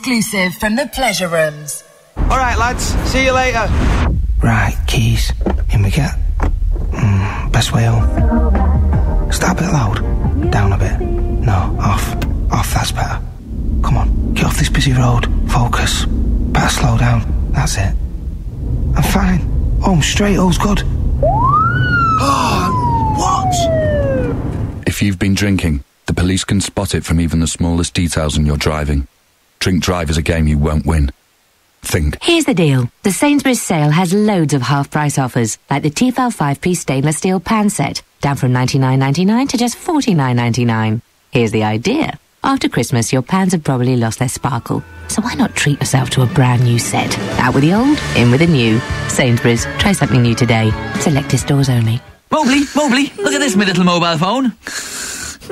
Exclusive from the pleasure rooms. All right, lads. See you later. Right, keys. In we get. Mm, best way home. Start a bit loud. Down a bit. No, off. Off, that's better. Come on, get off this busy road. Focus. Better slow down. That's it. I'm fine. Home straight, all's good. what? If you've been drinking, the police can spot it from even the smallest details in your driving. Drink drive is a game you won't win. Think. Here's the deal. The Sainsbury's sale has loads of half price offers, like the Tefal 5-piece stainless steel pan set, down from 99.99 to just 49.99. Here's the idea. After Christmas, your pans have probably lost their sparkle. So why not treat yourself to a brand new set? Out with the old, in with the new. Sainsbury's, try something new today. Selected stores only. Mobley, Mobley, look at this, my little mobile phone.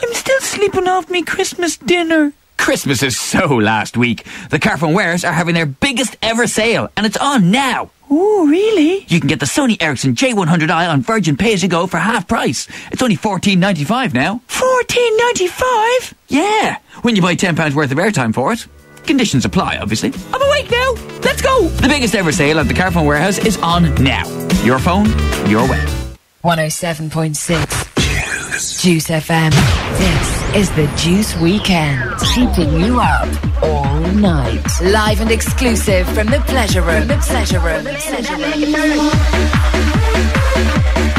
I'm still sleeping off me Christmas dinner. Christmas is so last week. The Carphone Warehouse are having their biggest ever sale, and it's on now. Oh, really? You can get the Sony Ericsson J100i on Virgin Pay As You Go for half price. It's only fourteen ninety five now. Fourteen ninety five? Yeah, when you buy ten pounds worth of airtime for it. Conditions apply, obviously. I'm awake now. Let's go. The biggest ever sale at the Carphone Warehouse is on now. Your phone, your way. 107.6 Juice FM. This is the Juice Weekend. Keeping you up all night. Live and exclusive from the pleasure room. The pleasure room. The pleasure room. Juice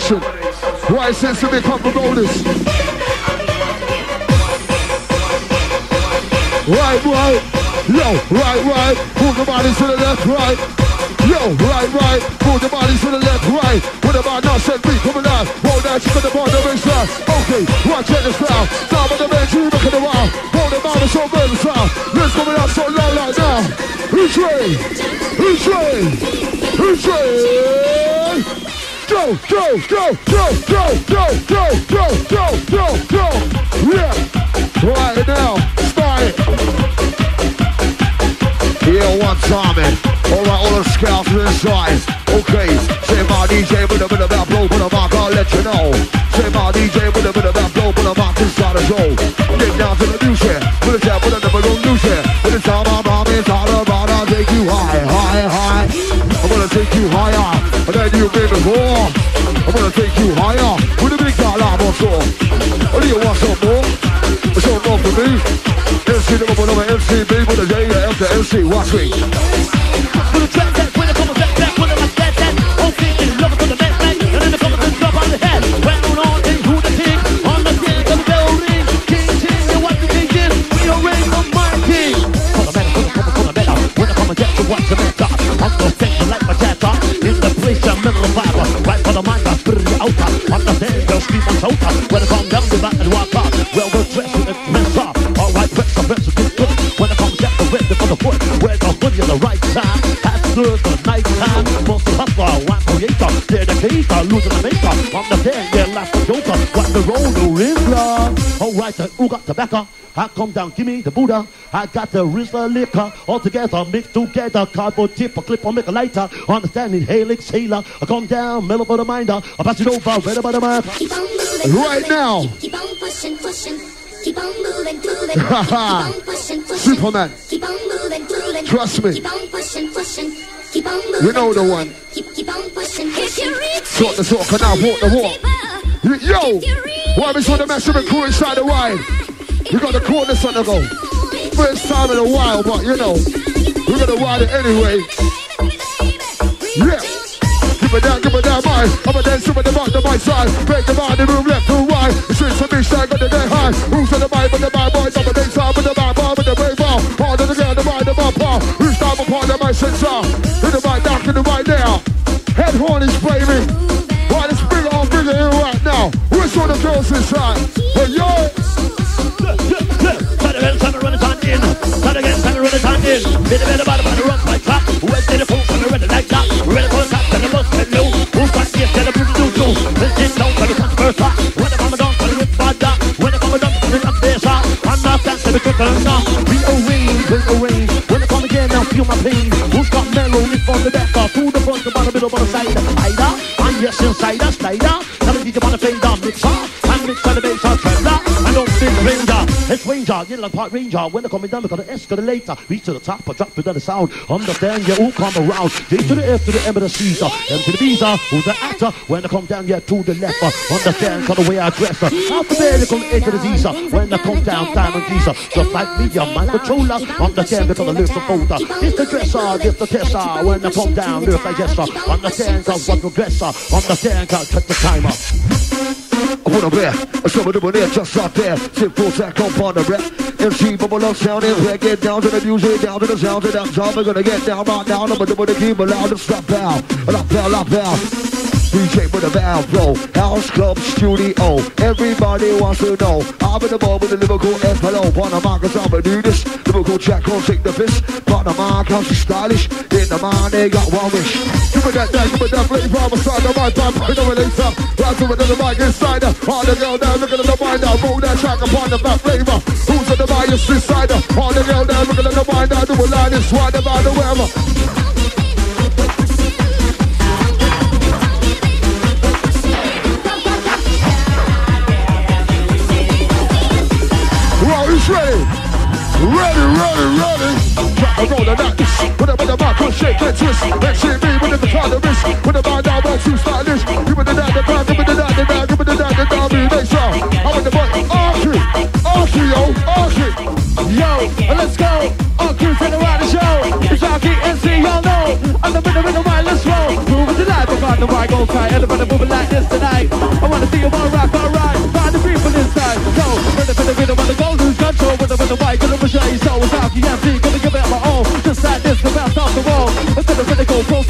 Right, since we come from bonus. Right, right. Yo, right, right. Move the bodies to the left, right. Yo, right, right. Move the bodies to the left, right. The man now said beat coming out. Roll that chicken the bottom of side. Okay, right, check this out. Down with the bench, you look at the wall. Roll the man so versatile. Let's coming out so low like now. Who's ready? Who's ready? Who's ready? Go, go, go, go, go, go, go, go, go, go, go. Yeah. Right now, start it. Yeah, one time it. Alright, all the scouts inside. Okay, say my DJ with a bit of that blow, but I'm not gonna let you know. Say my DJ with a bit of that blow, but I'm inside the show. Get down to the new you've been. I'm gonna take you higher, with a big guy I'm on tour. Oh, do you want some more? Some more for me? MC number one over MCB with a J, a F to MC, watch me. Samanga, Brrr, Outa, understand those people total. When I come down to back and walk up, well, go dress with a mess up. All right, press the rest of this good. When I come down the rhythm for the foot, where the money at the right time. Pass through the night time. Most of us are one creator, dedicator, losing the maker. Understand their last joker. What the road, no is love. All right, who got the backer? I come down, give me the Buddha. I got the Rizla liquor. All together, mixed together. Cardboard tip, a clip, or make a lighter. Understanding, Helix, sailor. I come down, mellow for the minder. I pass it over, ready by the mind. Right now. Keep on pushing, pushing. Keep on moving, moving. Keep on pushing, pushing. Superman. Keep on moving, moving. Trust me. Keep on pushing, pushing. Keep on moving. You know the one. Keep, keep on pushing, pushing. Talk the talk, and now walk the walk. Yo, why we saw the measurement crew inside the wine? We got the corners on the go. First time in a while, but you know, we're gonna ride it anyway. Yeah. Give it down, give it down, mine. I'm a dancer with the mic to my side. Break the mind, the room left to right. The streets for me, side, got the day high. Who's on the mic with the bad boys? I'm a day side with the bad bar, with the brave bar. Harder to get the mind, the bar, bar. Who's time upon the mic sensor? In the mic, down to the right there. Head horn is flaming. Right, let's it on, bring it in right now. All the girls inside? In. Bit of bit about the rock my top. Wednesday the fool, I'm ready like that. Ready for the top, and the most and low. Who's got yes, and the blue do do. Let's get down for the first top. When I come down, for the whip bad that. When I come down, for the up there, sir. I'm not dancing the quicker now. Be arranged. When I come again, now feel my pain. Who's got mellow, lift on the back, off to the front, the bottom, middle, bottom, side. Either, and yes, inside, slider. Tell me, DJ, on the mixer. And mix It's ranger, yeah, like part ranger. When they're coming down, because the escalator. Reach to the top, I drop it on the sound. Understand, yeah, all come around. J to the F to the M to the Caesar. M to the visa, who's the actor. When they come down, yeah, to the left. uh, Understand, cause the way I dress. uh, After there, they come A to the Visa. When they come down, diamond visa. Just like me, I'm my controller. Understand, because I live the folder. It's the dresser, this the tester. When they come down, live digester. Understand, cause what progressor. Understand, cause check the timer. I wanna bet some of them are there just out there. Sit full sack on the rep. MC bubble up sounding get down to the music, down to the sound of that job. We're gonna get down right now. I'm gonna do it keep loud and stop down. Lock down, lock down. DJ with a valve flow, house club studio. Everybody wants to know. I'm in the ball with the Liverpool FLO. Panama, cause I'm gonna do this. Liverpool Jack will take the piss. Panama, cause she's stylish. In the mind, they got one wish. Give me that, that, give me that flavor. I'm beside the mic, I'm putting over later. Right to another mic inside. All the girl down, looking at the mind now. Roll that track upon the back flavor. Who's at the bias inside? All the girl down, looking at the mind now. Do a line, it's right about the weather. Ready, ready. Drop a roll of that. With a bit of back, shake and twist. See me with the kind of wrist. With the man down, two, start this. Give me the down, the down, give me the down, the down, give me the down, the down, me next round. I'm with the boy, Arky. Arky, yo, Arky. Yo, let's go. All crew to the the show. It's Rocky MC, y'all know. I'm the rhythm, rhythm, right, let's roll. Moving tonight, but on the mic, go tight. Everybody moving like this tonight. I wanna see you all rock, alright. Find the people inside. Go, rhythm, rhythm, rhythm, on the go, control. Rhythm, rhythm, mic, gonna push your Rocky MC. Gonna give it my all. Just like this, the bounce off the wall. Instead of critical, proceed,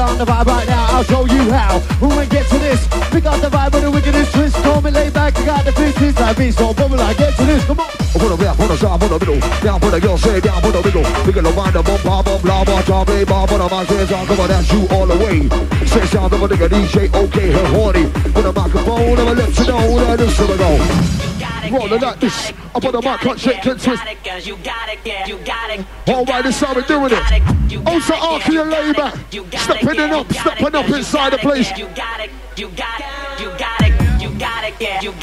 on the vibe right now. I'll show you how. When we get to this, we got the vibe with the wickedest twist. Call me lay back. I got the fist inside me. So bubble, I get to this. Come on. Put a rap, put a shot, put a middle. Down, put a girl, say down, put a middle. We gonna wind up, bump, blah, blah, drop, a bar, put a mic, hands on, come on, that's you all the way. Say sound of a nigga, DJ, okay, her horny. With a microphone, I'ma let you know that this is go. Rolling like this, up on the mic, cut, shake, and twist. Alright, this how we doing it. Also, Arky and lay back. Stepping it up, stepping up inside the place.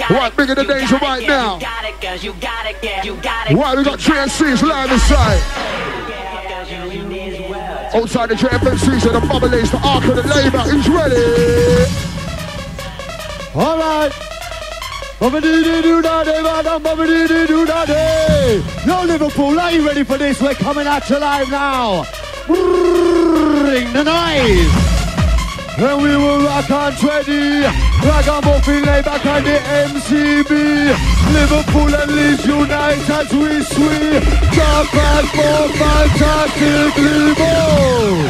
Right, bigger the danger right now. Right, we got JNC's live inside. Outside the JFMC's and the bubblies, the arc of the labour is ready. All right. Yo, Liverpool, are you ready for this? We're coming at you live now. Bring the noise. And we will rock on 20. Rock on Buffy, lay back on the MCB. Liverpool and Leeds unite as we sweep. Talk back for fantastically more.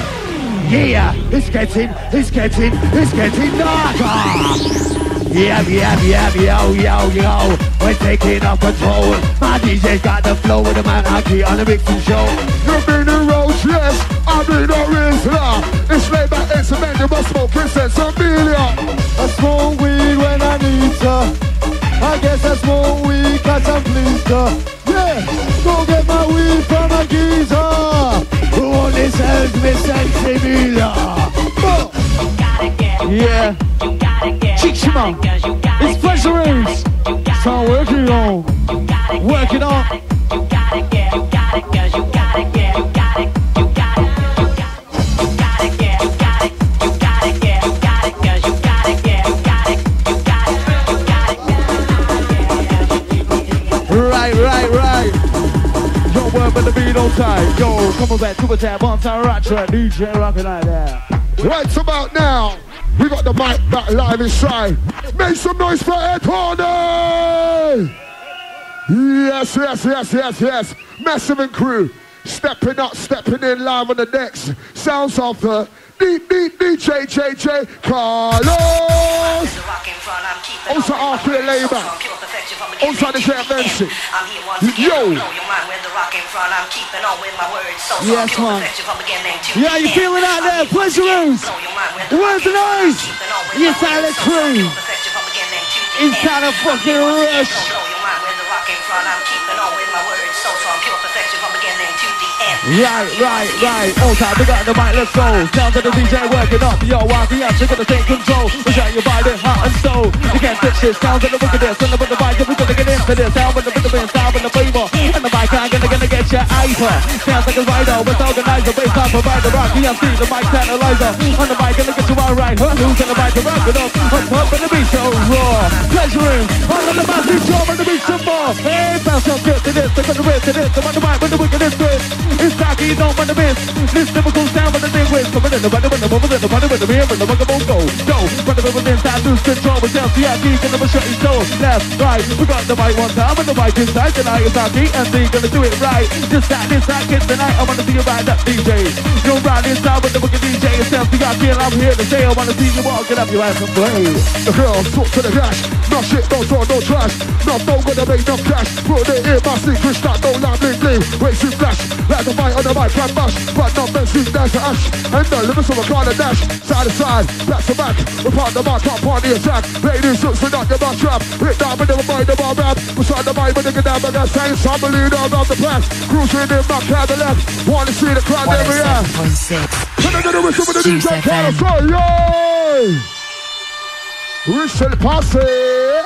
Yeah, it's getting, it's getting, it's getting darker. Yeah, yeah, yeah, yo, yo, yo. We're taking up control. My DJ's got the flow with the man Arky on the mixing show. You've been in roads, yes. I've been a Rizla. It's laid back, it's a man, you must smoke Princess Amelia. I smoke weed when I need to. I guess I smoke weed cause I'm pleased. Yeah, go get my weed from a geezer. Who only sells me Sensibila. Oh. Yeah. Chichima. It's pleasure rooms. So I'm working on. Working on. Work the beat on time. Yo, coming back to a tap on time, right track, DJ rocking like that. Right about now, we got the mic back live inside. Make some noise for Head Horny! Yes, yes, yes, yes, yes. Massive and crew. Stepping up, stepping in live on the decks. Sounds of the DJ JJ Carlos. Also after the labor. Also the JFMC. Yo. Yes, man. Yeah, you feeling out there? Pleasure rooms. Where's the noise? Inside the crew. Inside a fucking rush. Right, right, right. All time, we got the mic, let's go. Sounds of the DJ working up. Yo, the action gonna take control. We got your body hot and soul. You can't touch this. Sounds of the wickedness. And the with the mic, we're gonna get into this. Sound with the rhythm, sound with the flavor. And the mic, I'm gonna, gonna get your hyper. Sounds like a rider with organizer. Baseline provider, rock, EMC, the mic analyzer. On the mic, gonna get you alright. Huh? Who's in the mic to rock it up? Up, up, and the beat so raw. Pleasure room. On the massive job and the beat some more. Hey, bounce up, get to this. They're gonna rip to this. I'm on the mic with the wickedest twist. It's Taki, don't want to miss. This typical sound with the big whiz. Coming in the body with the in the body with the beer and the mugger won't go. Go, run the river inside, lose control. With self VIP, gonna be shut his soul. Left, right, we got the mic one time with the mic inside. Tonight is Taki and they gonna do it right. Just like this, like it tonight. I wanna see you ride that DJ. You're right inside with the wicked DJ. It's self VIP and I'm here to say I wanna see you walking up your ass and play. The girls talk to the cash. No shit, no draw, no trash. No phone gonna make no cash. Put it in my secret start, no line, bling, bling. Wait to flash. Like Set the mic on the mic, grab mush. Down to Ash. And limits a dash. Side to side, back to back. Apart the mic, your trap. Hit but never mind rap. Beside the mic, but they about. Cruising in. Wanna see the crowd. Can I get a whistle with DJ Carter? Yay! We shall pass it.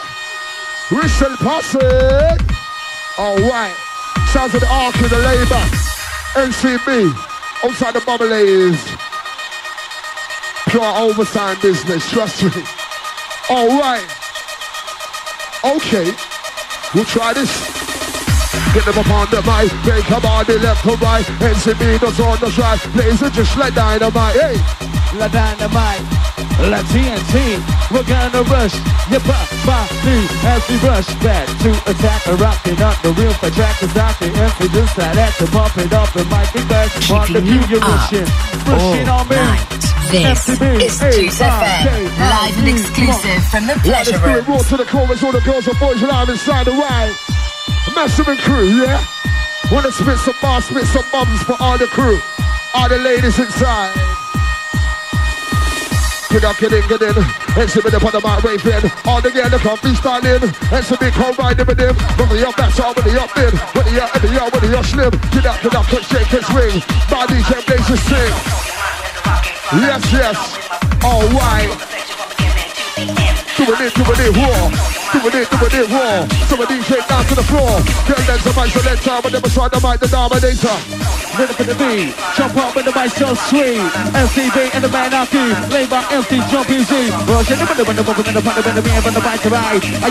We shall pass it. All right. Sounds of the arc of the labor. MCB. Outside the bubble is. Pure overtime business, trust me. Alright. Okay. We'll try this. Get them up on the mic, come on the left to right. MCB does on the side, laser just like dynamite. Hey, La Dynamite, La TNT, we're gonna rush. Your uh, body as we rush back to attack a rocking up the real fat track is and we just that at to pump it up and might be back on the view you you're rushing, rushing on me. This is Juice FM, live and exclusive from the Pleasure Room. raw to the chorus, all the girls and boys live inside the ride. Massive and crew, yeah? Wanna spit some bars, spit some bums for all the crew, all the ladies inside. Get up, get in, get in. And see me the my the back raving. All the girl, look up, be standing. And come riding with him. When the up, that's all, when the up in. When the up, when the up, when the up slim. Get up, get up, touch, shake, his ring. My DJ Blazer sing. Yes, yes. All right. Doing it, doing it raw. Doing it, doing it raw. Some of these shake down to the floor. Girl, then some ice selector, but never try to mic the dominator. Ready for the beat. Jump up with the mic so sweet. MCB and the man out here. Lay by empty, jump easy. Rush in the middle, when the woman in the front of the man, when the bike ride. I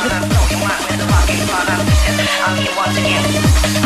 just...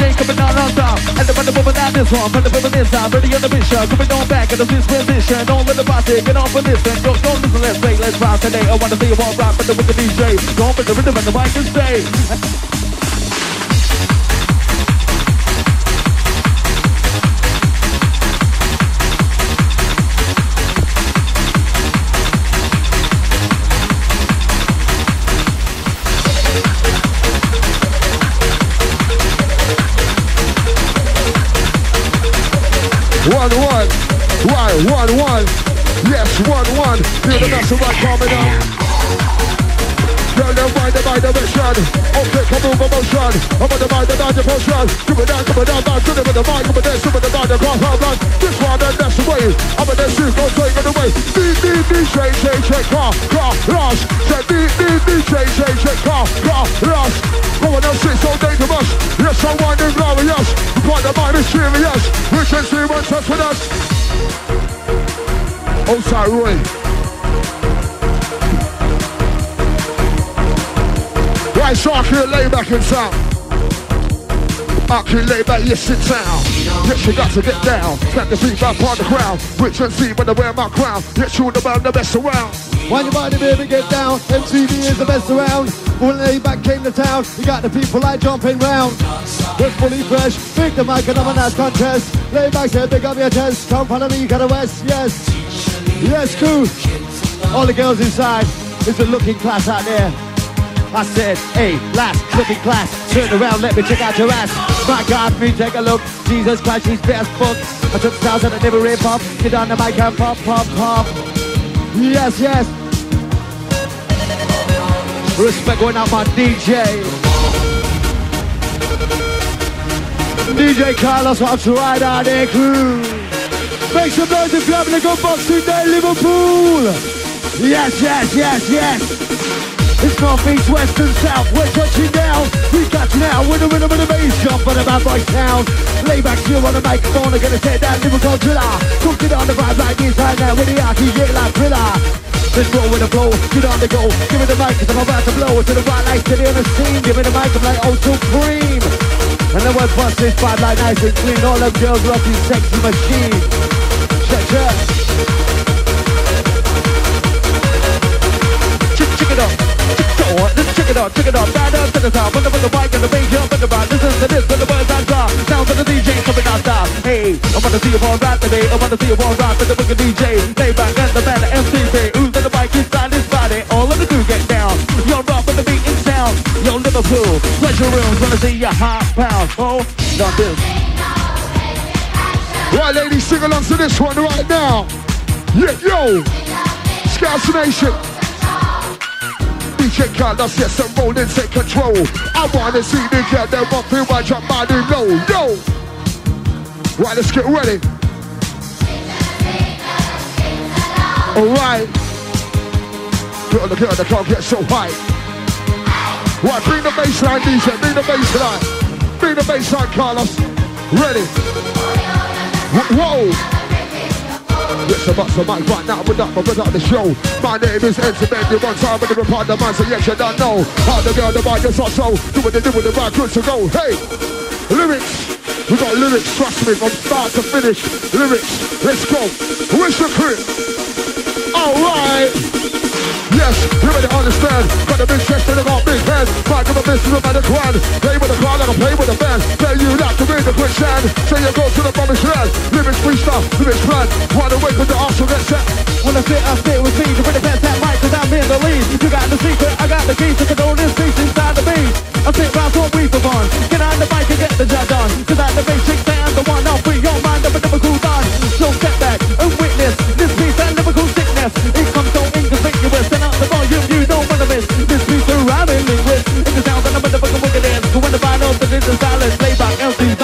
it coming on on top. And the band moving down this one. The moving this side. Ready on the mission. Coming on back in the this position. Don't let the party get on for this. And yo, don't listen. Let's play. Let's rock today. I wanna see you all rock with the, with the DJ. Go with the rhythm and the mic and stay. one, one. Yes, one, one. Feel the massive right coming up. Girl, them by the by the mission. Okay, come. I'm on the by the the potion. Give it down, give it down, down the with the mic, give it there, give it the the cross, hard line. This one, and that's the way. I'm in the street, go take it away. D, D, D, J, J, J, car, car, rush. Say D, D, D, J, J, J, car, car, rush. Going on six, so dangerous. Yes, I'm winding glorious. But the mind is serious. We can see what's up with us. Sorry, Roy. Right, so I can lay back and sound. I lay back, yes, sit down. Yes, you got to get down. Let the feet back on the ground. Rich and see when I wear my crown. Yes, you the man, the best around. Why your body, baby, get down. MTV is the best around. When they back came to town, you got the people like jumping round. We're fully fresh, big the mic and I'm a nice contest. Lay back, say big up your chest. Come follow me, got a west, yes. Yes, cool. All the girls inside, it's a looking class out there. I said, hey, last looking class, turn around, let me check out your ass. My God, me take a look. Jesus Christ, he's best book. I took styles and I never rip up. Get on the mic and pop, pop, pop. Yes, yes. Respect going out my DJ. DJ Carlos to ride out their crew. Make some noise if you're having a good boxing day, Liverpool. Yes, yes, yes, yes. It's north, east, west and south. We're touching down. We you now. With a rhythm and a bass jump on the bad boy town. Lay back here on the microphone. I'm gonna set that lyrical driller. Cook it on the vibe like this right now. With the Arky, get like thriller. Let's roll with the flow, get on the go. Give me the mic, cause I'm about to blow. It to the right, like to the other scene. Give me the mic, I'm like, oh, so cream. And the word bust is bad like nice and clean. All them girls rocking sexy machine. Check, check. Check, check it out. Check it out. Let's check it out. Check it out. Bad up to the top. Put the, put the mic and the bass jump in the back. Listen to this. Put the words on top. Sounds of the DJ coming out stop. Hey, I'm gonna see you all right today. I'm gonna see you all right with the wicked DJ. Lay back and the band, the MCC. Yo, Liverpool. Pleasure rooms. Wanna see your heart pound. Oh, not this. Right, ladies, sing along to this one right now. Yeah, yo. Scouse Nation. DJ Carlos, yes, I'm rolling, take control. I wanna see the girl that want to watch your body low. Yo. Right, let's get ready. Alright. Girl, the girl, the crowd get so high. Right, bring the bassline, DJ, bring the bassline. Bring the bassline, Carlos. Ready. Whoa! Yes, I'm up, so mic right now, we're up, we're the show. My name is Enzo Bendy, one time with the part of the man, so yes, you don't know. How the girl, the mic, is also doing the, doing the right, good to go. Hey, lyrics. We got lyrics, trust me, from start to finish. Lyrics, let's go. Where's the crib? Alright. Yes, you better understand. Got a big chest and I got big hands. Might give a miss to the grand. Play with the crowd like I play with a band. Play you not to read the quicksand. Say you go to the promised land. Lyrics freestyle, lyrics plan. Wide awake with the arsenal get set. When I sit, I sit with to bring the best that mic, cause I'm in the lead. You got the secret, I got the key to control this beast inside the beat. I sit round what we fun. Get on the bike and get the job done. Cause I'm the basic fan, the one I'll free your mind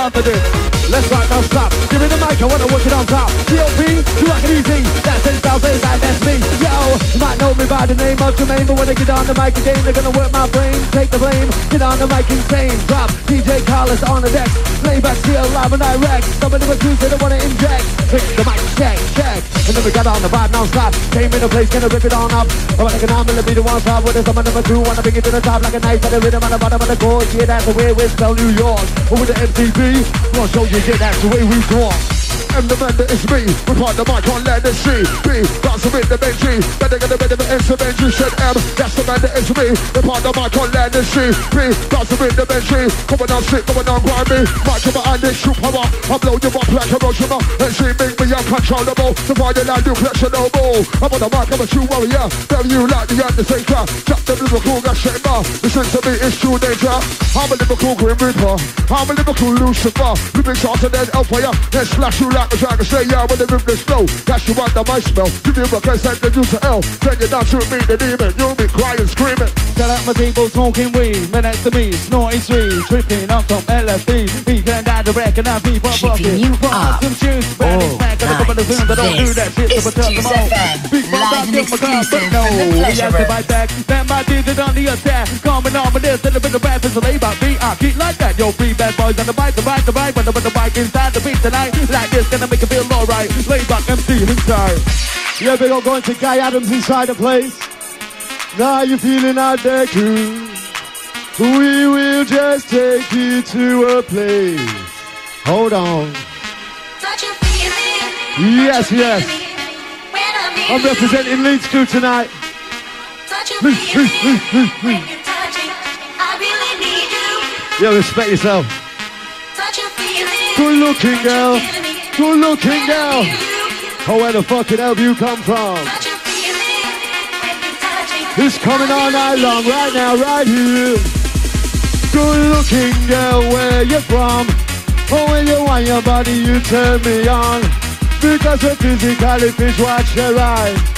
This. Let's rock, now stop. Give me the mic, I wanna work it on top. CLB, you it easy. That's it, East, and that's me. Yo, you might know me by the name of Jermaine, but when I get on the mic again, they're gonna work my brain. Take the blame, get on the mic insane. Drop DJ Carlos on the deck. Play back still live and I direct. Somebody with two, they don't wanna inject. Pick the mic, check, check. And then we got on the vibe non-stop. Came in the place, gonna rip it on up. I'm like an arm, be the one stop with it. I'm number two, wanna bring it to the top like a knife at the rhythm on the bottom of the chord. Yeah, that's the way we spell New York. With the MTV, gonna show you, yeah, that's the way we talk. M the man that is me. We part the mic on let us see. B, dancing with the Benji. Then they gonna bit of an Benji. Said M, that's the man that is me. We part the mic on let us see. B, dancing with the Benji. Coming on sick, coming on grimy. Mic in my hand, it's true power. I blow you up like a Hiroshima. And see, make me uncontrollable. To find it like you more. I'm on the mic, I'm a true warrior. Tell you like the Undertaker. Drop the Liverpool, got shamer. Listen to me, it's true danger. I'm a Liverpool Grim Reaper. I'm a Liverpool Lucifer. Lyrics hotter than Hellfire. Then slash you like a dragon. Say yeah, with the rhythm flow. That's you under my smell. Give me a request and then you to L. Then you down to me, the demon. You'll be crying, screaming. Shout out my people smoking weed, man next to me, snorting sweet, tripping on some LSD. He can die direct and I people fucking. you up some tunes, oh, spreading back on the couple of films that don't do that shit, This so is them. FM, Big Bob, live I and give my car, but exclusive no, from the we Pleasure have to Room. back. Then my digit on the attack, coming on with this, and a bit of rap is a lay back beat. I keep like that, yo, three bad boys on the bike, the bike, the bike, when the, when the bike inside the beat tonight, like this, gonna make it feel alright. Lay back, MC inside. Yeah, big old going to Guy Adams inside the place. Now you're feeling out there, cool. We will just take you to a place. Hold on. Yes, yes. I'm representing Leeds crew tonight. Yeah, respect yourself. Good looking girl. Good looking girl. Oh, where the fucking hell you come from? It's coming all night long, right now, right here. Good looking girl, where you from? Oh, when you want your body, you turn me on. Because we're physically fish watch your ride.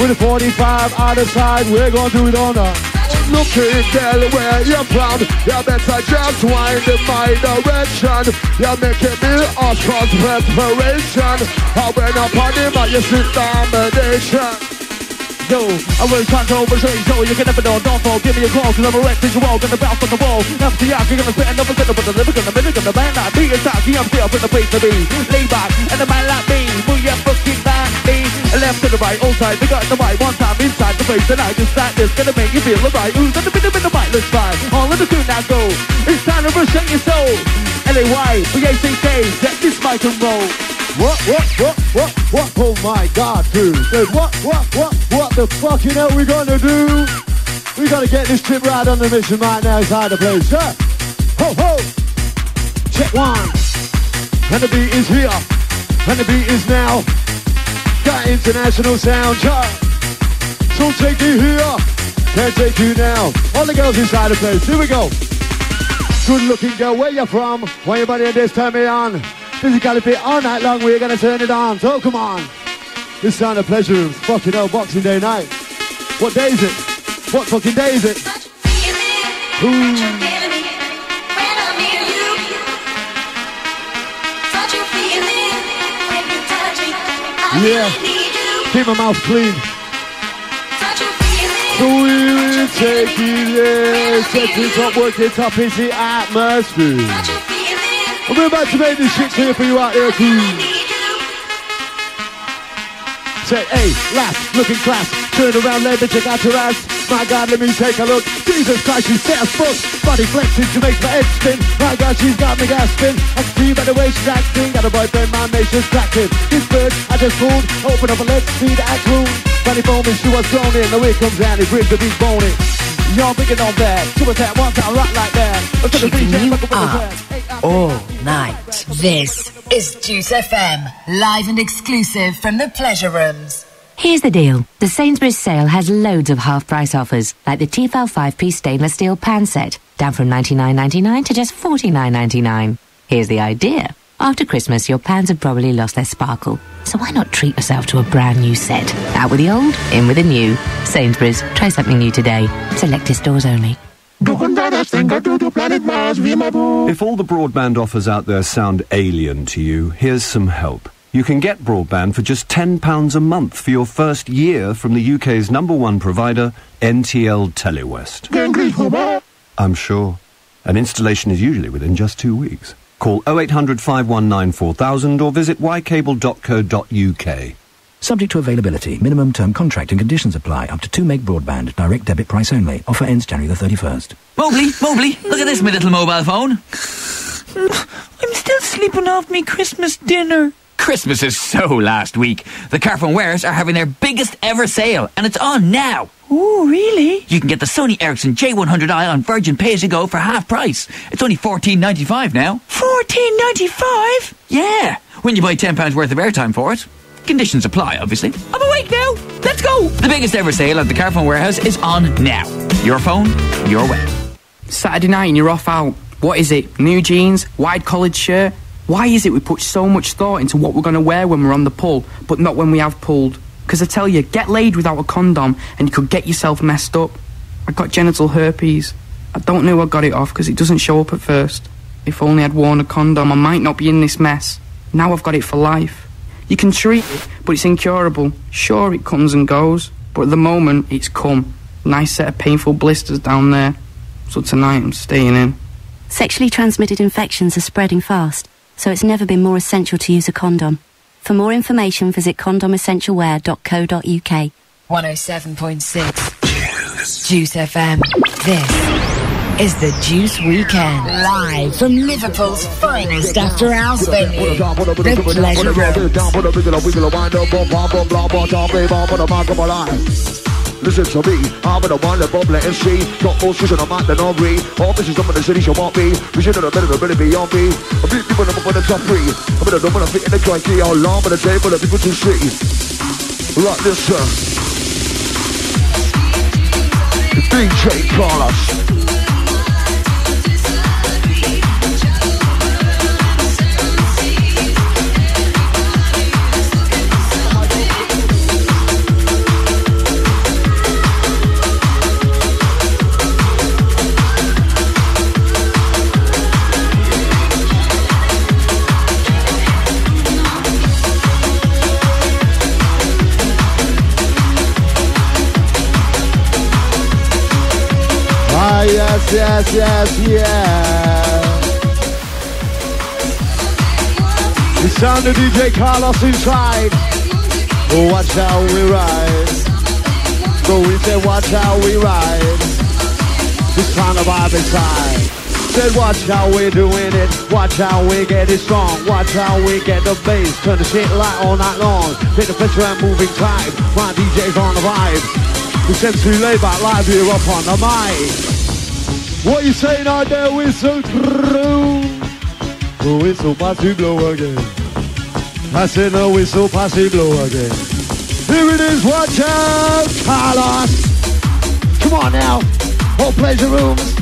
With a 45 out of side, we're gonna do it on a Looking girl, where you're from? You better just wind in my direction. You're making me a cause preparation. I went up on him and you see domination. Yo, I will control the train, so you can never know. Don't fall, give me a call, cause I'm a wreck, all gonna bounce on the wall. Empty out, you're gonna spit another bit, but the lyric gonna minute, gonna man not be inside, I'm still in the place to be. Lay back, and a man like me, move your fucking. Left to the right, all sides, we got the right, one time inside the place, I just like this, gonna make you feel alright. Who's in the middle of the right, let's try. All of the crew now go. It's time to reset your soul. L-A-Y, B-A-C-K, get this mic and roll. What, what, what, what, what, oh my god, dude. Dude, what, what, what, what the fuck you know we gonna do? We gotta get this trip right on the mission right now inside the place, yeah? Ho, ho! Check one. And the beat is here. And the beat is now. Got international sound, yeah. So take it here. Can't take you now. All the girls inside the place, here we go. Good looking girl, where you from? Why your body this turn me on? Physically fit all night long, we're gonna turn it on. So come on. This sound of pleasure room, fucking hell, Boxing Day night. What day is it? What fucking day is it? Ooh. Yeah. Keep my mouth clean. So we will take it there. Set it up, work it up, it's the atmosphere. We're about to make this shit clear for you out there, too. Hey, laugh, looking class. Turn around, let me check out your ass. My God, let me take a look. Jesus Christ, she's set as. Body flexing, she make my head spin. My God, she's got me gasping. I can see by the way she's acting. Got a boyfriend, my nation's cracking. This bird, I just fooled. Open up and let's see the act room. Funny phone me, she was thrown in. The way comes down, it brings the beat bone in. Y'all thinking on that. Two attack, one time, rock like that. Let's take a Keeping you up all night. This is Juice FM, live and exclusive from the pleasure rooms. Here's the deal. The Sainsbury's sale has loads of half price offers, like the Tefal 5-piece stainless steel pan set, down from $99.99 to just $49.99. Here's the idea. After Christmas, your pans have probably lost their sparkle. So why not treat yourself to a brand new set? Out with the old, in with the new. Sainsbury's, try something new today. Selected stores only. If all the broadband offers out there sound alien to you, here's some help. You can get broadband for just £10 a month for your first year from the UK's number one provider, NTL Telewest. I'm sure. An installation is usually within just two weeks. Call 0800 519 4000 or visit ycable.co.uk. Subject to availability. Minimum term contract and conditions apply. Up to 2 meg broadband. Direct debit price only. Offer ends January the 31st. Mobley, Mobley, look at this, my little mobile phone. I'm still sleeping off me Christmas dinner. Christmas is so last week. The Carphone Warehouse are having their biggest ever sale, and it's on now. Oh, really? You can get the Sony Ericsson J100i on Virgin Pay As You Go for half price. It's only fourteen ninety five now. Fourteen ninety five? Yeah, when you buy ten pounds worth of airtime for it. Conditions apply, obviously. I'm awake now. Let's go. The biggest ever sale at the Carphone Warehouse is on now. Your phone, your way. Saturday night and you're off out. What is it? New jeans? Wide collared shirt? Why is it we put so much thought into what we're going to wear when we're on the pull, but not when we have pulled? Because I tell you, get laid without a condom and you could get yourself messed up. I got genital herpes. I don't know I got it off because it doesn't show up at first. If only I'd worn a condom, I might not be in this mess. Now I've got it for life. You can treat it, but it's incurable. Sure, it comes and goes, but at the moment, it's come. Nice set of painful blisters down there. So tonight I'm staying in. Sexually transmitted infections are spreading fast, so it's never been more essential to use a condom. For more information, visit condomessentialwear.co.uk. 107.6 Juice FM. This is the Juice Weekend, live from Liverpool's finest after hours venue, the Pleasure Rooms. Listen to me, I'm the one that bubble and see. Got more switch on the mat than Henri. All this is up in the city, she want me. Vision of the middle, really beyond me. I'm people number one, the top three. I'm in the number, I fit in the criteria. How long for the day for the people to see? This, sir. DJ Carlos. Yes, yes, yes. The sound of DJ Carlos inside. Oh, watch how we ride. So we say, watch how we ride. This kind of vibe inside. Said watch how we're doing it, watch how we get it strong, watch how we get the bass, turn the shit light all night long. Take the pressure and moving tide, my DJ's on the vibe. We sensory laid back live here up on the mic. What you saying out there, whistle crew? The whistle party blow again. I said the whistle party blow again. Here it is, watch out, Carlos. Come on now, all pleasure rooms.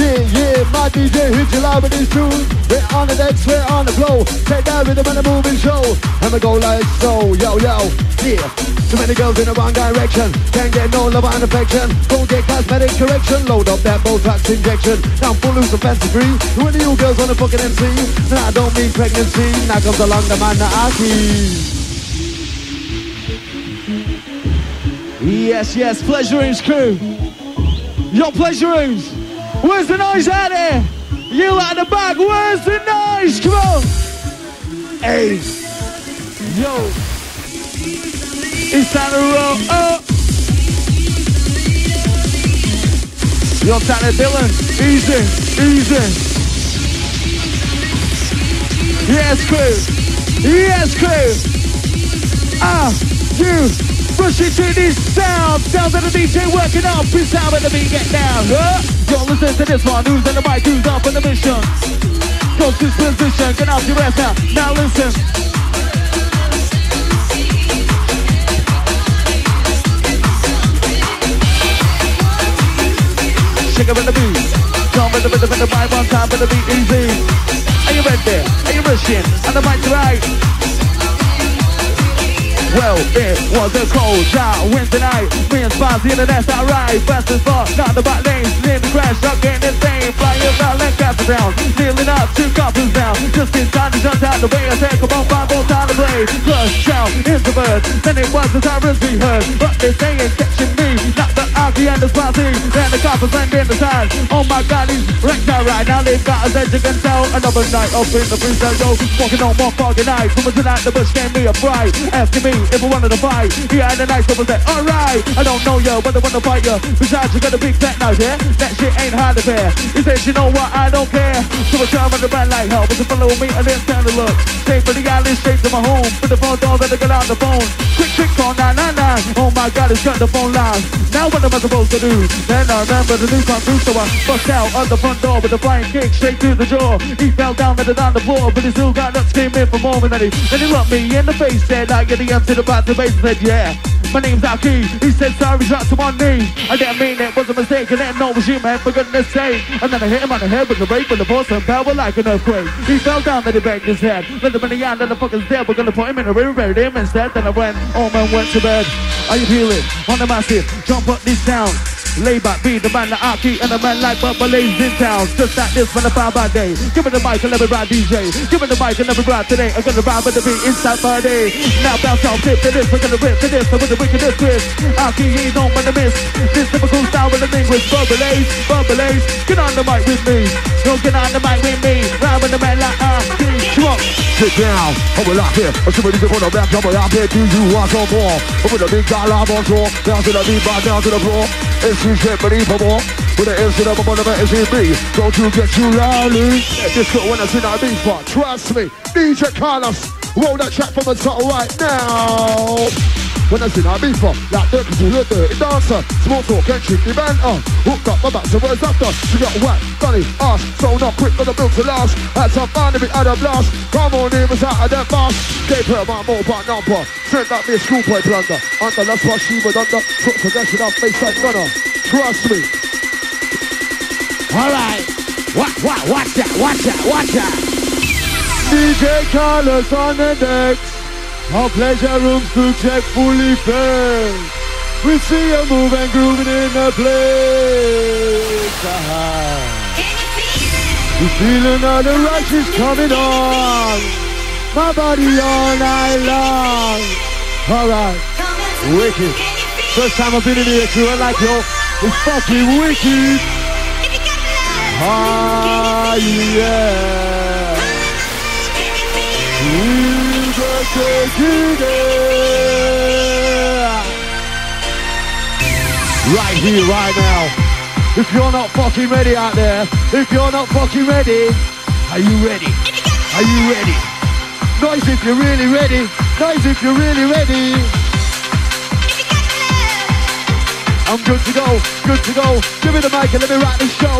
Yeah, yeah, my DJ hit you live with his tunes. We're on the decks, we're on the flow. Take that rhythm and the moving show. And we go like so, yo, yo, yeah. Too many girls in the wrong direction. Can't get no love and affection. Don't get cosmetic correction. Load up that Botox injection. Now I'm full loose and fancy free. When you girls on the fucking MC. Nah, I don't mean pregnancy. Now comes along the man that I. Yes, yes, pleasure rooms crew. Your pleasure rooms. Where's the noise out there? You at the back, where's the noise? Come on. Hey. Yo. It's time to roll up. Yo, Tanner Dylan. Easy, easy. Yes, crew. Yes, crew. Ah, you. Push it to this sound. Sounds of the DJ working up. This sound of the beat get down. Huh? Yo, listen to this one. Who's on the mic? Who's up on the mission? Go to position. Get off your ass now. Now listen. Shake up in the beat. Jump in the rhythm in the vibe on top of the beat easy. Are you ready? Are you rushing? On the mic right. Well, it was a cold shot Wednesday night. Me and Spazzy and that's alright. Fast as fuck, not the back lanes. The crash, up getting insane. Flying about and castle down. Kneeling up, two couples down. Just in time to jump out the way. I take them on five more time to play. Crush into bird. Then it was the sirens we heard. But they ain't catching me. Not the Arky and the Spazzy. Then the coppers and in the side. Oh my god, he's wrecked out right now. They've got us as you can tell. Another night up in the freestyle show. Walking on more foggy night. From tonight, the bush gave me a fright. Asking me if I wanted to fight. Yeah, and the nice couple said, alright, I don't know you, but I wanna fight you. Besides, you got a big fat nose, yeah? That shit ain't hard to bear. He says, you know what, I don't care. So I try on the brand like hell, but you follow me and then stand to look. Straight for the island, straight to my home. Put the phone down, better get out the phone. Quick, quick, call 999. Oh my god, it's cut the phone line. Now what am I supposed to do? Then I remember the come through, so I bust out of the front door with a flying kick straight through the jaw. He fell down and on the floor, but he still got up screaming for more than he. Then he looked me in the face, said, I get the M to the back to base, said, yeah. My name's Arky. He said sorry, dropped to my knee. I didn't mean it was a mistake. I didn't know it was you, man, for goodness sake. And then I hit him on the head with the brake, with the force and power like an earthquake. He fell down, then he banged his head. Let him in the yard, and the fucker's dead. We're gonna put him in the river, buried him instead. Then I went oh, home and went to bed. Are you feeling? On the massive, jump up this town. Lay be the man like Arky and the man like Bubbla's in town. Just like this when I found my day. Give me the mic and let me ride DJ. Give me the mic and let me ride today. I'm gonna ride with the beat inside my day. Now bounce out, flip to this. We're gonna rip to this. I'm with the wickedest twist. Arky on when I miss. This typical style with the linguist. Bubbla's, Bubba Lays. Get on the mic with me. Don't get on the mic with me. Ride with the man like Arky. Sit down, I'm a lock here. I'm somebody for the back, I'm a lock here. Do you want some more? I'm with a big dollar on tour. Down to the beat, back down to the floor. It's you shit, believable. With the M's to the bottom of the SCB. Don't you get too rowdy. Eh? This got when I see that beat part. Trust me. DJ Carlos. Roll that track from the top right now. When I see that beat for that dirty to the dirty dancer. Small talk and tricky banter. Hooked up my back to words after. She got whack, funny, ass. So not quick for the bill to last. Had some fun if it had a blast. Come on, neighbors out of that boss. Gave her my mobile number. Sent that me a schoolboy blunder. Under that's what she was under. Took possession of face like gunner. Trust me. Alright. What, what, watch that, watch that, watch that. DJ Carlos on the decks. Our pleasure rooms to check fully fed. We see you moving, grooving in the place. Ah. We feeling all the rush is coming on. My body all night long. Alright. Wicked. First time I've been in here, crew. I like yo. It's fucking wicked. Ah, yeah. We Right here, right now. If you're not fucking ready out there, if you're not fucking ready, are you ready? Are you ready? Noise if you're really ready. Noise if you're really ready. I'm good to go, good to go. Give me the mic and let me rock this show.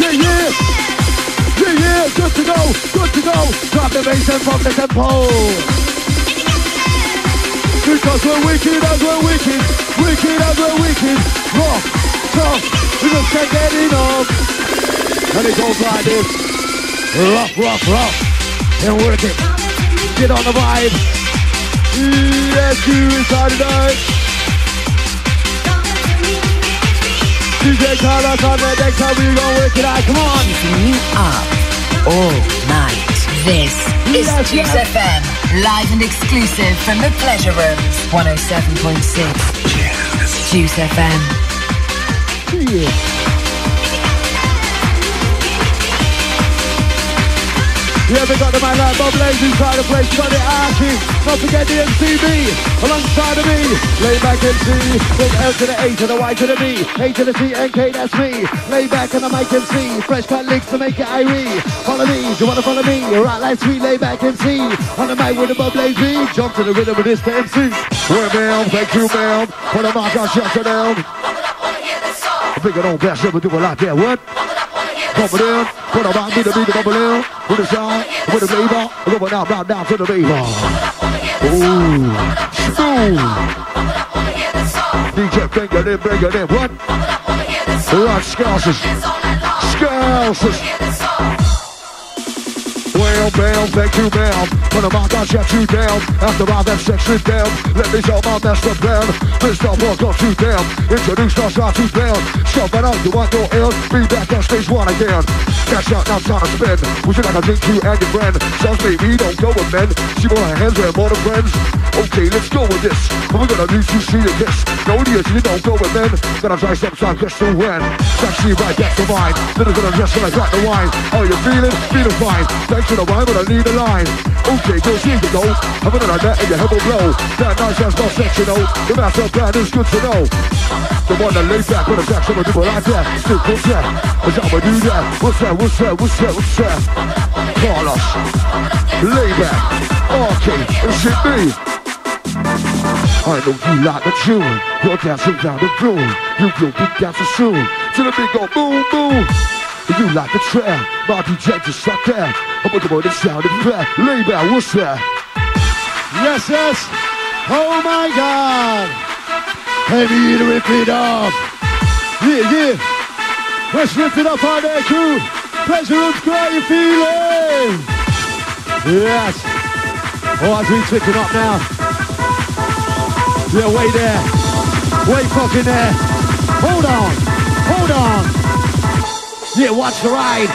Yeah, yeah. Yeah, yeah, good to go, good to go. Drop the bass and pump the tempo. Because we're wicked as we're wicked, wicked as we're wicked. Rock, tough, we just can't get enough. And it goes like this. Rock, rock, rock. And work it. Get on the vibe. Yes, you inside tonight. DJ Carlos on the next time we gon' work it out. Come on. Keeping you up all night. This is Yes, Juice yes. FM, live and exclusive from the Pleasure Rooms, 107.6. Juice FM. Yeah. Yeah, we got the man like Bubbla's inside the place, got it Arky. Not forget the MCB, alongside of me. Lay back MC, from L to the A to the Y to the B. A to the C, N, K, that's me. Lay back and I mic MC. Fresh cut licks to make it Irie. Follow me, do you wanna follow me? Right like sweet, lay back MC. On the mic with the Bubbla's B. Jump to the rhythm of this to MC. Well, ma'am, thank you, ma'am. For the mark, I'll shut you down. I think I don't best ever do it like that, what? Come down, put a rock, beat the beat, come down, with the sound, with the flavor, go down, down, down to the flavor. Ooh, smooth. DJ, bring it in, in, what? Rock Scousers, Scousers. Well, bam, thank you, ma'am. When I'm out, I'll shut you down. After all that section down, let me show my master plan. Mr. Walk off you down. Introduce us out to down. Stop it out, you want no ill. Be back on stage one again. Cash out, now time to spin. Would you like a drink, you and your friend? Sounds me, we don't go with men. See more hands, we're more than friends. Okay, let's go with this. We're gonna need to see your kiss. No idiots, you don't go with men. Gonna try some time, guess to win. Sexy right, that's the mine. Little gonna dress when I got the wine. How you feeling? Feeling fine. Thanks for the wine, but I need a line. Okay, girls, here you go. I'm gonna that and your head will blow. That nice ass no sectional. The master plan is good to know. The one that lays back with a back, some people like that. Still cool that. What's up, I do that? What's that? What's that? What's that? What's that? Call us. Lay back. Okay, it should be. I know you like the tune. You're dancing down the room. You will be dancing soon. To the big old boom boom. You like the trap. My DJ just shut down. I'm looking for the sound of fat. Lay back, what's that? Yes, yes. Oh my God. Heavy to rip it up. Yeah, yeah. Let's rip it up on there, crew. Pleasure how you feeling? Yes. Oh, as we ticking up now. Yeah, way there. Way fucking there. Hold on. Hold on. Yeah, watch the ride.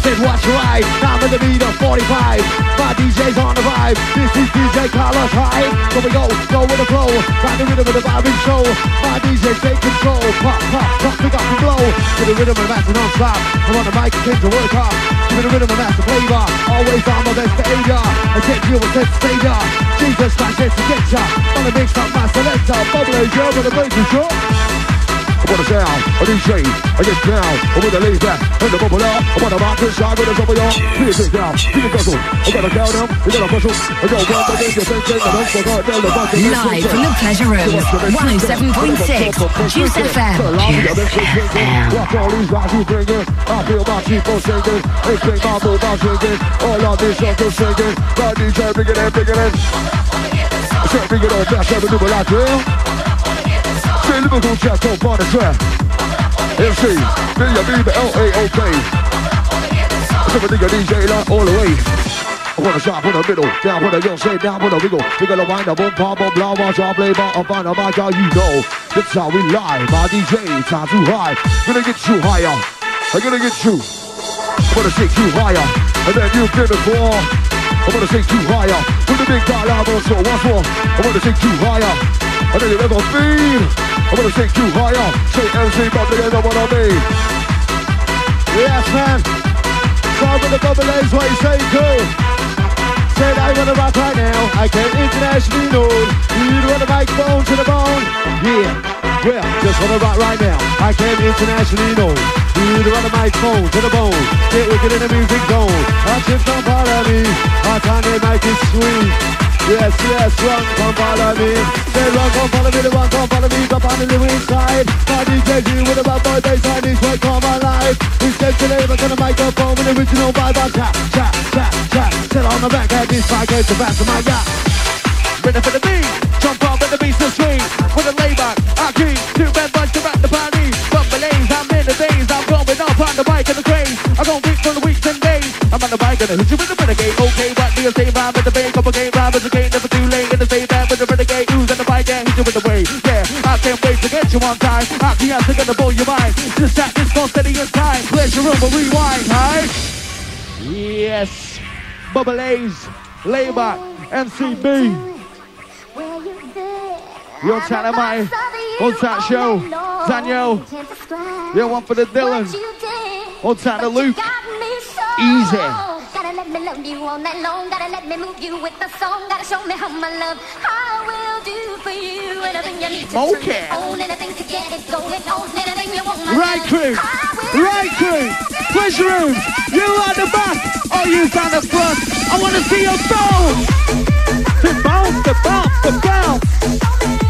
Said watch the ride. Now I'm in the beat of 45. My DJ's on the vibe. This is DJ Carlos Hyde. So we go, go with the flow. Find the rhythm of the vibing show. My DJ take control. Pop, pop, pop, pick up and blow. To the rhythm of the master non-stop. I'm on the mic things to work. Give me the rhythm of master flavor. Always on my best behavior. I take you with sense savior. Jesus Christ, it's to get ya. On the mix up my selector. Bubble is your with the bass is your. I wanna sound, a DJ, I get down, I wanna lay back, and the bubble out, I wanna rock this side with the double y'all, feel it down, feel it guzzle, I gotta count them, I gotta puzzle, I got one, but there's your thing, thing, I don't forget, they'll the bunch of this Live from the Pleasure Rooms, 107.6, Juice FM. Watch all these guys you bring it, I feel my people singing, they sing my move, I'm singing, all of these songs are singing, my DJ bring it in, bring it in, I said bring it on, best ever do. it like drill. Jazz Talk on the track. MC, B-A-B-L-A-O-K. Some nigga DJ like all the way. I wanna shot for the middle, down for the young, say down for the wiggle. We gotta wind up, boom, pop, boom, blah, watch our play, but I'm fine, I'm out, you know. That's how we lie. My DJ, time too high. Gonna get you higher. I'm gonna get you. I'm gonna take you higher. And then you've been before. I'm gonna take you higher. With the big live on so once more. I'm gonna take you higher. And then you've ever been. I'm gonna take you higher. Take MC, but they know what I mean. Yes, man. Start with the double A's, what you say, cool. Said I wanna rock right now. I can internationally known. You want the microphone to the bone. Yeah. Well, just wanna rock right now. I came internationally known. The run my phone to the bone. Get wicked in the music zone. I chips don't follow me. I can't make it sweet. Yes, yes, run, come follow me. Say run, come follow me, the run, come follow me. Up on the lyric side. My DJ G with a bad boy bass line. Each way come alive. We step today, but gonna microphone with the original vibe. I chat, chat, chat, chat. Sit on the back, at this fight, get the back of my yacht. Ready for the beat, jump on with the beats and swing. With a layback, I keep two bad boys to back the party. Bumbling, I'm in the days, I'm going up on the bike and the craze. I don't I'm on the bike and I hit you with the renegade. Okay, what do you say? Rhyme with the bay, couple game rhymes again, never too late. In the same band with the renegade, who's on the bike and hit you with the way. Yeah, I can't wait to get you on time. I can't to gonna blow your mind. Just that this goes steady in time. Pleasure room, but rewind, hi. Yes, Bubbla's, layback, MCB. Yo, chat my old chat show. Daniel. Yo, one for the Dylan. Old chat to Luke. Easy. Gotta let me love you all night long. Gotta let me move you with the song. Gotta show me how my love I will do for you. Anything you need to Okay. turn it on. Anything to get it going on. Anything you want, Right crew, right crew, pleasure room, you at the back, or you down the front. I want to see your bounce. The bounce, the bounce, the bounce.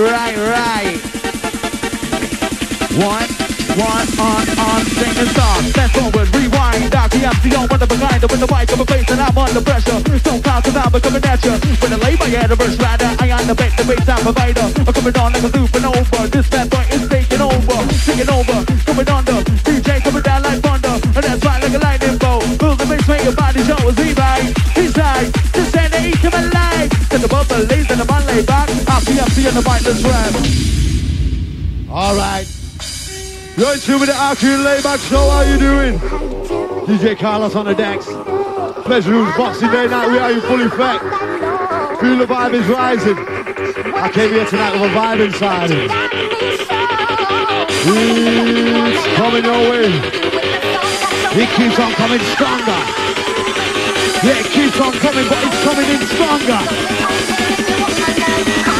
right, right. One, one, on, on, sing the song. Step forward, rewind. Doc the MC on one of a kind. With the mic on my face and I'm under pressure. Don't count cause I'm coming at you. When I lay my head, rider. I on the beat, the bass I'm provider. I'm coming on like a supernova. This bad boy is taking over. Taking over, coming under. DJ coming down like thunder. And that's right like a lightning bolt. Move the bass, make your body show Take a bubble, lays and the man lay back. I'll see on the mic, let's rap. All right. You're in tune with the RQ Layback Show. How you doing? DJ Carlos on the decks. Pleasure Rooms Boxing Day night. We are in full effect. Feel the vibe is rising. I came here tonight with a vibe inside. It's coming your way. It keeps on coming stronger. Yeah, it keeps on coming, but it's coming in stronger.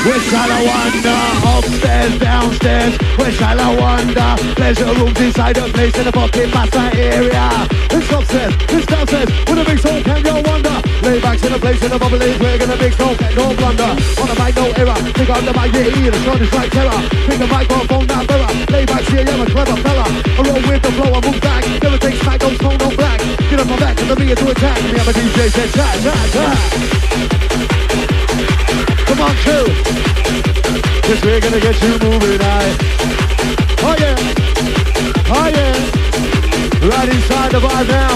I wander? Upstairs, downstairs. I wander? Pleasure rooms inside the place in the fucking massa area. It's upstairs, it's downstairs. With a big soul, can you wonder? Laybacks in the place in the bubbly. We're gonna mix no get no blunder. On the mic, no error. Think on the yeah. The shot is like terror. Pick a microphone, not mirror. Laybacks here, yeah, I'm a clever fella. I roll with the flow, I move back. Never take smack, don't smoke, no black. Get up my back, and the me to attack. Me, I'm a DJ, said chat, chat, chat. Come on, chill. Cause we're gonna get you moving, aye. Oh yeah. Oh yeah. Right inside the vibe now.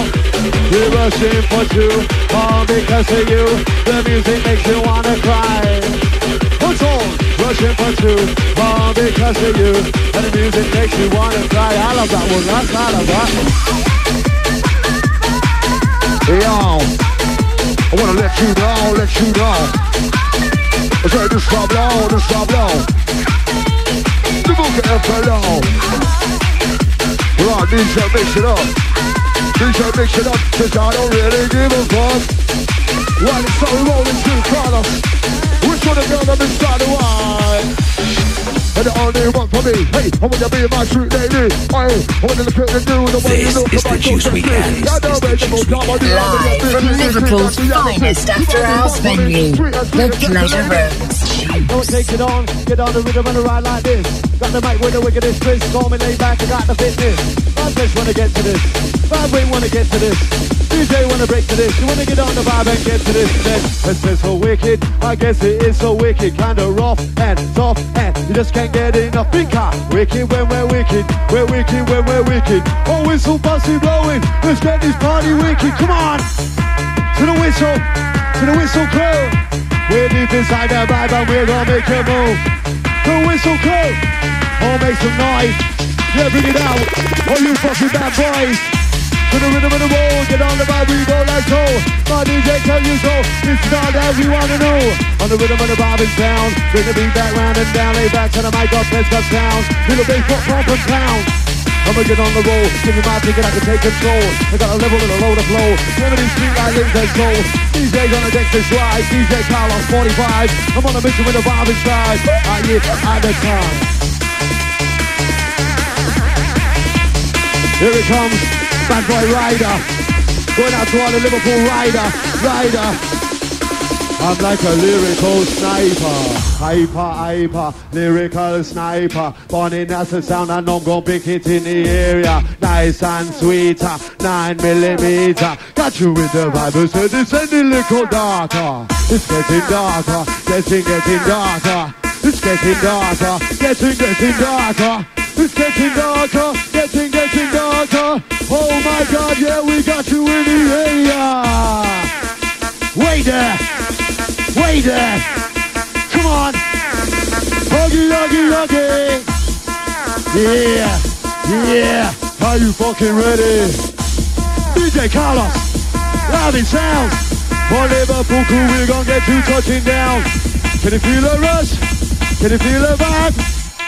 We're rushing for two. All because of you. The music makes you wanna cry. What's on? Rushing for two. All because of you. And the music makes you wanna cry. I love that one. That's I love that. Yo. I wanna let you know, let you know. I said this stop low, this stop low. The book is low. Right, DJ mix it up. DJ mix it up, cause I don't really give a fuck. While it's so rolling through Carlos. Which one of them inside the wine? And the only one for me. Hey, I wanna be my sweet lady. Hey, I wanna look at the new, the way you This is the Juice so sexy. Weekend. Yeah, I know, baby, but come on, you know, Live from Liverpool's finest after house venue, the Pleasure Rooms. Don't take it on, get on the rhythm and ride like this. Got the mic with the wickedest twist, call me lay back, I got the fitness. I just wanna get to this, bad way wanna get to this. DJ wanna break to this, you wanna get on the vibe and get to this. Then it's so wicked, I guess it is so wicked, kinda rough and soft and you just can't get enough. Because wicked when we're wicked, we're wicked when we're wicked. Oh, whistle busty blowing, let's get this party wicked. Come on, to the whistle, to the whistle crew. We're deep inside the vibe and we're gonna make a move. The whistle crew, all make some noise. Yeah, bring it out. All you fucking bad boys. To the rhythm of the roll, get on the vibe, we go like so. My DJ tell you so. This is all that we wanna know. On the rhythm of the and sound, bring the beat back round and down, lay back to the mic, got best got sound. Feel the bass, pop, pump and pound. I'ma get on the roll, give me my ticket, I can take control. I got a level with a load of flow. Of these street like limbs and soul. DJ's on the deck to slide, DJ Carlos 45. I'm on a mission with a vibe inside. I hit at the time. Here it comes, bad boy rider. Going out to all the Liverpool rider, rider. I'm like a lyrical sniper, hyper, hyper, lyrical sniper. In as a sound I'm gonna pick it in the area. Nice and sweeter, nine millimeter. Got you with the vibe, so a little darker. It's getting darker, getting, getting darker. It's getting darker, getting, getting darker. It's getting darker, getting, getting darker. Oh my god, yeah, we got you in the area. Wait there. Way there! Come on! Huggy, huggy, huggy! Yeah! Yeah! Are you fucking ready? DJ Carlos! Loud it sounds! For Liverpool crew, we're gonna get you touching down. Can you feel the rush? Can you feel the vibe?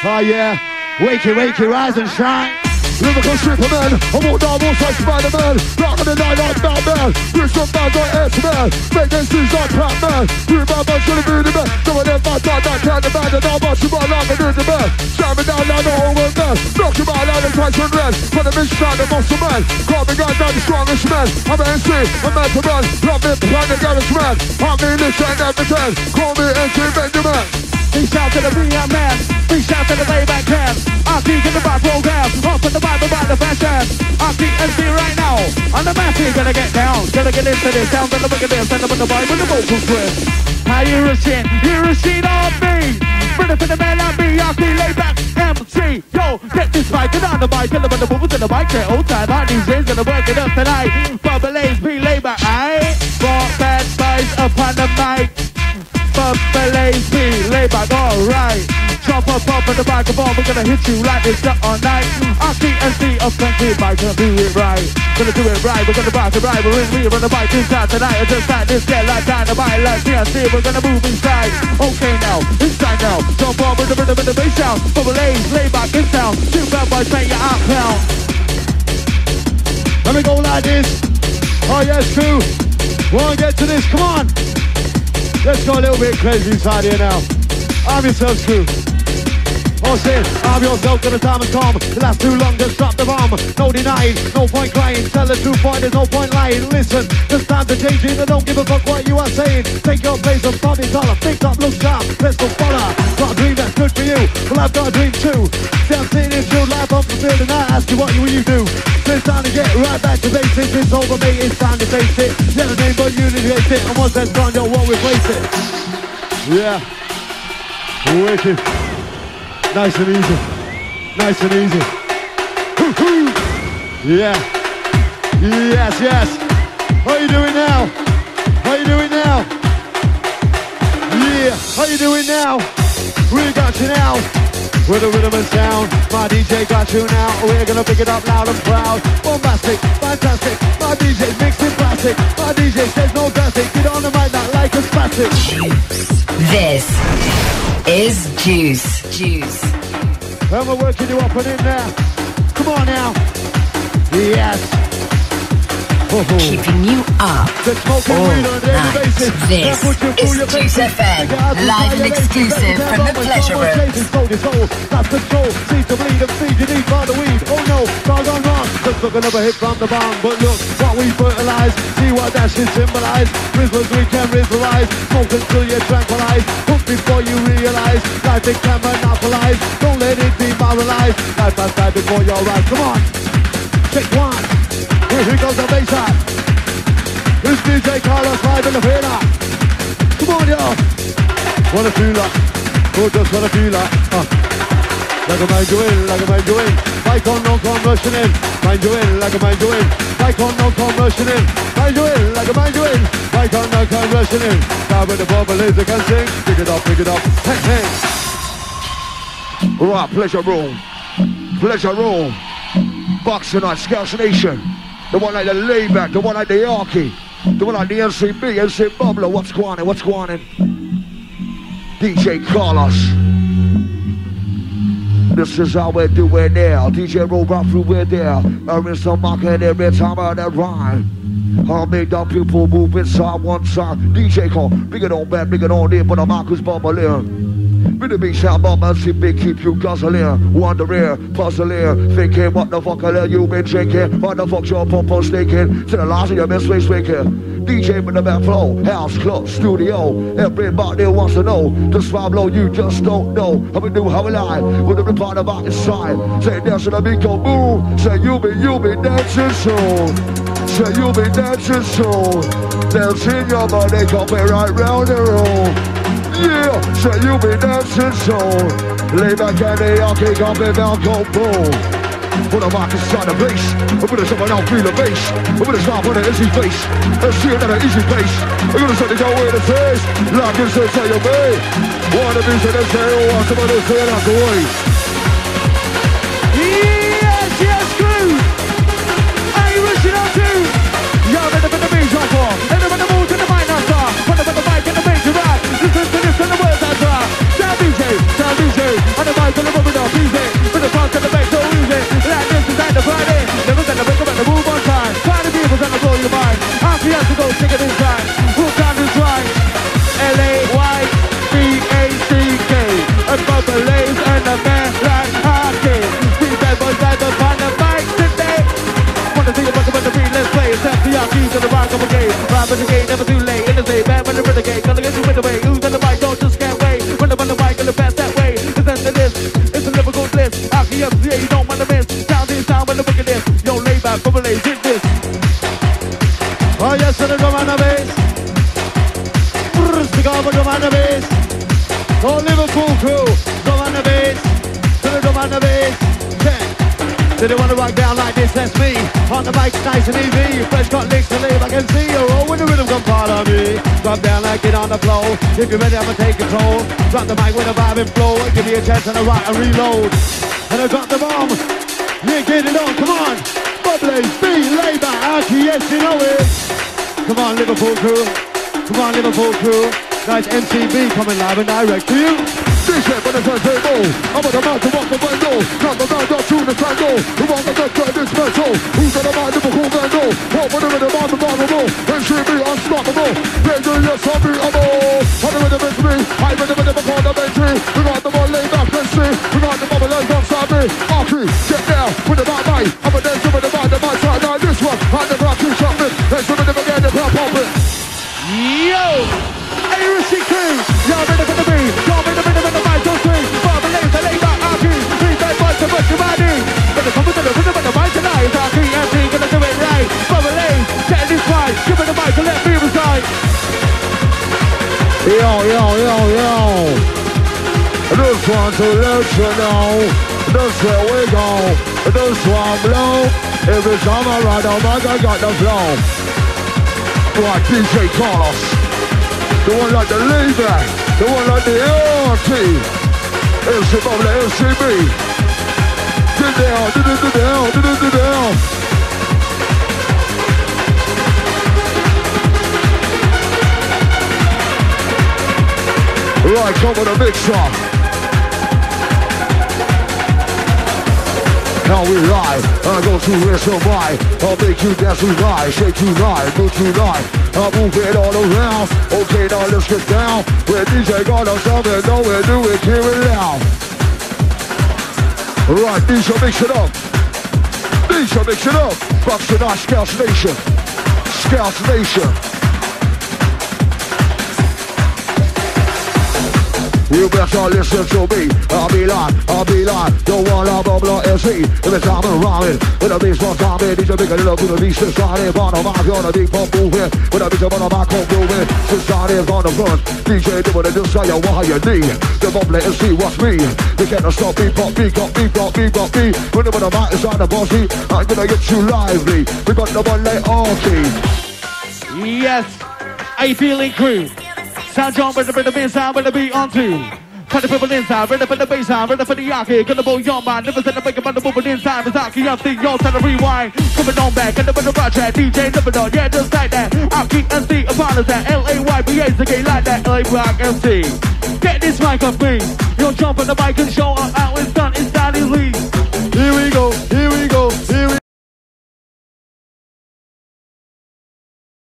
Oh yeah! Wake it, wake it, rise and shine! Lyrical Superman, I walk down walls like Spider-Man. Rock in the night like Batman. Rich from bad like X-Man Make them scenes like Pac-Man You bad man should have been the man. Some of them bad like that kind of man And I'm my life and do the man. Jamming down like the whole world man. Knock you out like the Christ red For the mission like the muscle man. Call me God, now the strongest man. I'm an MC, I'm meant to man. Love me, planet garage man. I'm me, this and everything Call me MC Benjamin Reach out to the man, reach out to the layback cam. I keep in the vibe program, up in the vibe about the fashion. I keep MC right now, on the massive, gonna get down, gonna get into this, sound gonna look at this, end up in the vibe with the vocal twist. How you receive, you receive on me. Ready for the man like me, I keep layback MC. Yo, get this mic, get on the mic, get up the bubbles in the mic, get old time. These days, gonna work it up tonight. Bubbla's, be layback, aight? Rock bad spice up on the mic. Bubble AP, lay back, alright. Jump up, up in the microphone, we're gonna hit you like this shot all night. I see and see a plenty mic, gonna do it right. Gonna do it right, we're gonna rock it right. We're in, we're on the mic this time tonight. And just like this, get like dynamite, like TNT, we're gonna move inside. Okay now, inside now. Jump on with the rhythm and the bass sound. Bubbla's, lay back in town. Two bad boys, make your out pound. Let me go like this. Oh yes, crew. Wanna get to this, come on. Let's go a little bit crazy inside here now. Arm yourselves, crew. Oh shit, arm yourself to the time has come. The last too long, just drop the bomb. No denying, no point crying. Tell the truth, boy, there's no point lying. Listen, just time to change it. I don't give a fuck what you are saying. Take your place on top is dollar. Think up, look sharp. Let's go follow. Got a dream that's good for you. Well, I've got a dream too. See, I'm sitting life on fulfilled and I ask you what will you do? It's time to get right back to basics. It's over, mate. It's time to face it. Never name but unity, it's it. And once that's gone, yo, won't replace it. Yeah. Wicked. Nice and easy. Nice and easy. Yeah. Yes, yes. How you doing now? How you doing now? Yeah. How you doing now? We got you now. With a rhythm and sound, my DJ got you now. We're gonna pick it up loud and proud. Bombastic, fantastic. My DJ's mixed in plastic. My DJ says no plastic. Get on the mic not like a spastic. This is Juice. Juice. And we're working you up and in there. Come on now. Yes. Keeping you up all night. This is Juice FM, live and exclusive from the Pleasure Room. That's control, see to bleed and feed you need by the weed. Oh no, gone gone wrong. Just took another hit from the bomb. But look what we fertilize. See what that shit symbolize. Rizlas we can rizzleize. Smoke until you're tranquilized. Hook before you realize. Life it can monopolize. Don't let it demoralize. Life has died before your eyes. Come on. Check one. Here, goes the bass line. This DJ Carlos live in the villa. Come on, yo. Wanna feel like, oh, just wanna feel uh. Like a man doing, like a man doing. Bike on, no rushing in. Man doing, like a man doing. Bike on, no rushing in. Man doing, like a man doing. Bike on, no rushing in. Now with the bubble is, they can sing. Pick it up, pick it up. Hey, hey. Right, pleasure room. Pleasure room. Boxing on Scouse Nation. The one like the layback, the one like the Arky. The one like the MCB, MC Bubbla. What's going on? What's going on? DJ Carlos. This is how we do it now. DJ roll right through it there. Earning some market every time I that rhyme. I'll make the people move inside one side. DJ call, bring it on back, bring it on in, but I'm Marcus bubbling. With the big sound bomb and see big keep you guzzling. Wondering, puzzling, thinking what the fuck are you been drinking? What the fuck your pump on sneaking? To the last of your best way speaking. DJ with the back flow, house, club, studio. Everybody wants to know. The Swablo, you just don't know. How we do, how we lie. With every part of our inside. Say dance to the beat, go boom. Say you be, you be dancing soon. Say you be dancing soon. Dancing your body, come right round the room. Yeah, say you be dancing soon. Lay back and the Yankee, come be down, go boom. Put a mark inside the bass. Put a someone out, feel the bass. Put a stop on the easy face. Let's see it at an easy pace. We're gonna set it down with the face. Lock in, say, say, obey. Wanna be said, say, oh, want somebody say it out the way. Yes, yes, crew. Are you listening to? Y'all better put the beat on On the mic and the dog, easy. Put the front and the bass so easy. Like this is at the Friday. Never gonna wake up and the move on time. Party people gonna blow your mind. You have to go, take it inside. Who got this right? L-A-Y-B-A-C-K. A bubble lays and a man like. We bad boys like the on the mic today. Wanna see you bucket with the beat, let's play. It's after your keys to the rock of a game. With the game, never And the drum on the bass. Brrr, Stick over drum on the bass. Oh, Liverpool crew, drum on the bass. To the drum on the bass. Ten. Did they want to rock down like this? That's me. On the mic, nice and easy. Fresh got licks to leave, I can see you. Oh, when the rhythm come part of me. Drop down like it on the floor. If you're ready, I'ma take control. Drop the mic with a vibe and flow. Give me a chance and a rock and reload. And I drop the bomb. Yeah, get it on, come on. Bubbly, be labour, yes, you know it. Come on, Liverpool crew. Come on, Liverpool crew. Nice MCB coming live and direct to you. DJ for the first table. I'm on the mic to walk the window. Not the man that's through the tango. Who want the death credit this metal? Who's on the mind a cool bando? What with the rhythm on the vulnerable? MCB unstoppable. Baby, yes, I'm the able. On the rhythm is me. I rhythm with the the entry. We got the ball laid back, let's see. We got the bubble laid outside me. Arky, get down with the back mic. I'm a dancer with the mind, the mic right now. This one, I it. Yo! A-Risky crew! Y'all ready for the beat? Y'all ready for the rhythm, mic, don't swing. Bubbla's the lay back, Arky. Three bad boys to push your body. But the come to the rhythm and the mic tonight. It's Arky, Arky, gonna do it right. Bubbla's, getting this right. Give me the mic and let me reside. Yo, yo, yo, yo. This one to let you know. This where we go. This one blow. Every time I the oh mic, I got the flow. Like DJ Carlos. The one like the leader. The one like the LT. MC Bubbla, LCB. Get down, do do do down, do do do down. Right, come with a big song. How we lie. I go to where somebody, I'll make you dance tonight, shake tonight, move tonight. I move it all around. Okay, now let's get down. Where DJ got us up and know we do it, hear it loud. Right, DJ mix it up. DJ mix it up. Bucks tonight, Scouse Nation. Scouse Nation. You better listen to me. I'll be lying, I'll be lying. Don't wanna bubble SC. Every time I'm rhyming, with a bass time, it needs to make a little bit of beast inside. On the mic, on the deep pump moving. With a beat on the mic, pump moving. Society is on the front. DJ doing it just like what you need. The bubble and see what's me. They can't stop me, pop me, got me, got me, got me. Whenever the mic is on the bossy, I'm gonna get you lively. We got the one like Arky. Yes. You feeling, crew? Sound John the inside with the beat on two. Cut the people inside, ready for the bass sound, ready for the yaki. Gonna blow your mind, never said the break about the movement inside. Misaki, I'm seeing your time to rewind. Coming on back, and the the project, DJ never done, yeah, just like that. Aki MC, upon us that L-A-Y-B-A, the like that, L.A. Rock MC. Get this mic. You'll jump on the mic and show her how it's done, it's Danny Lee. Here we go,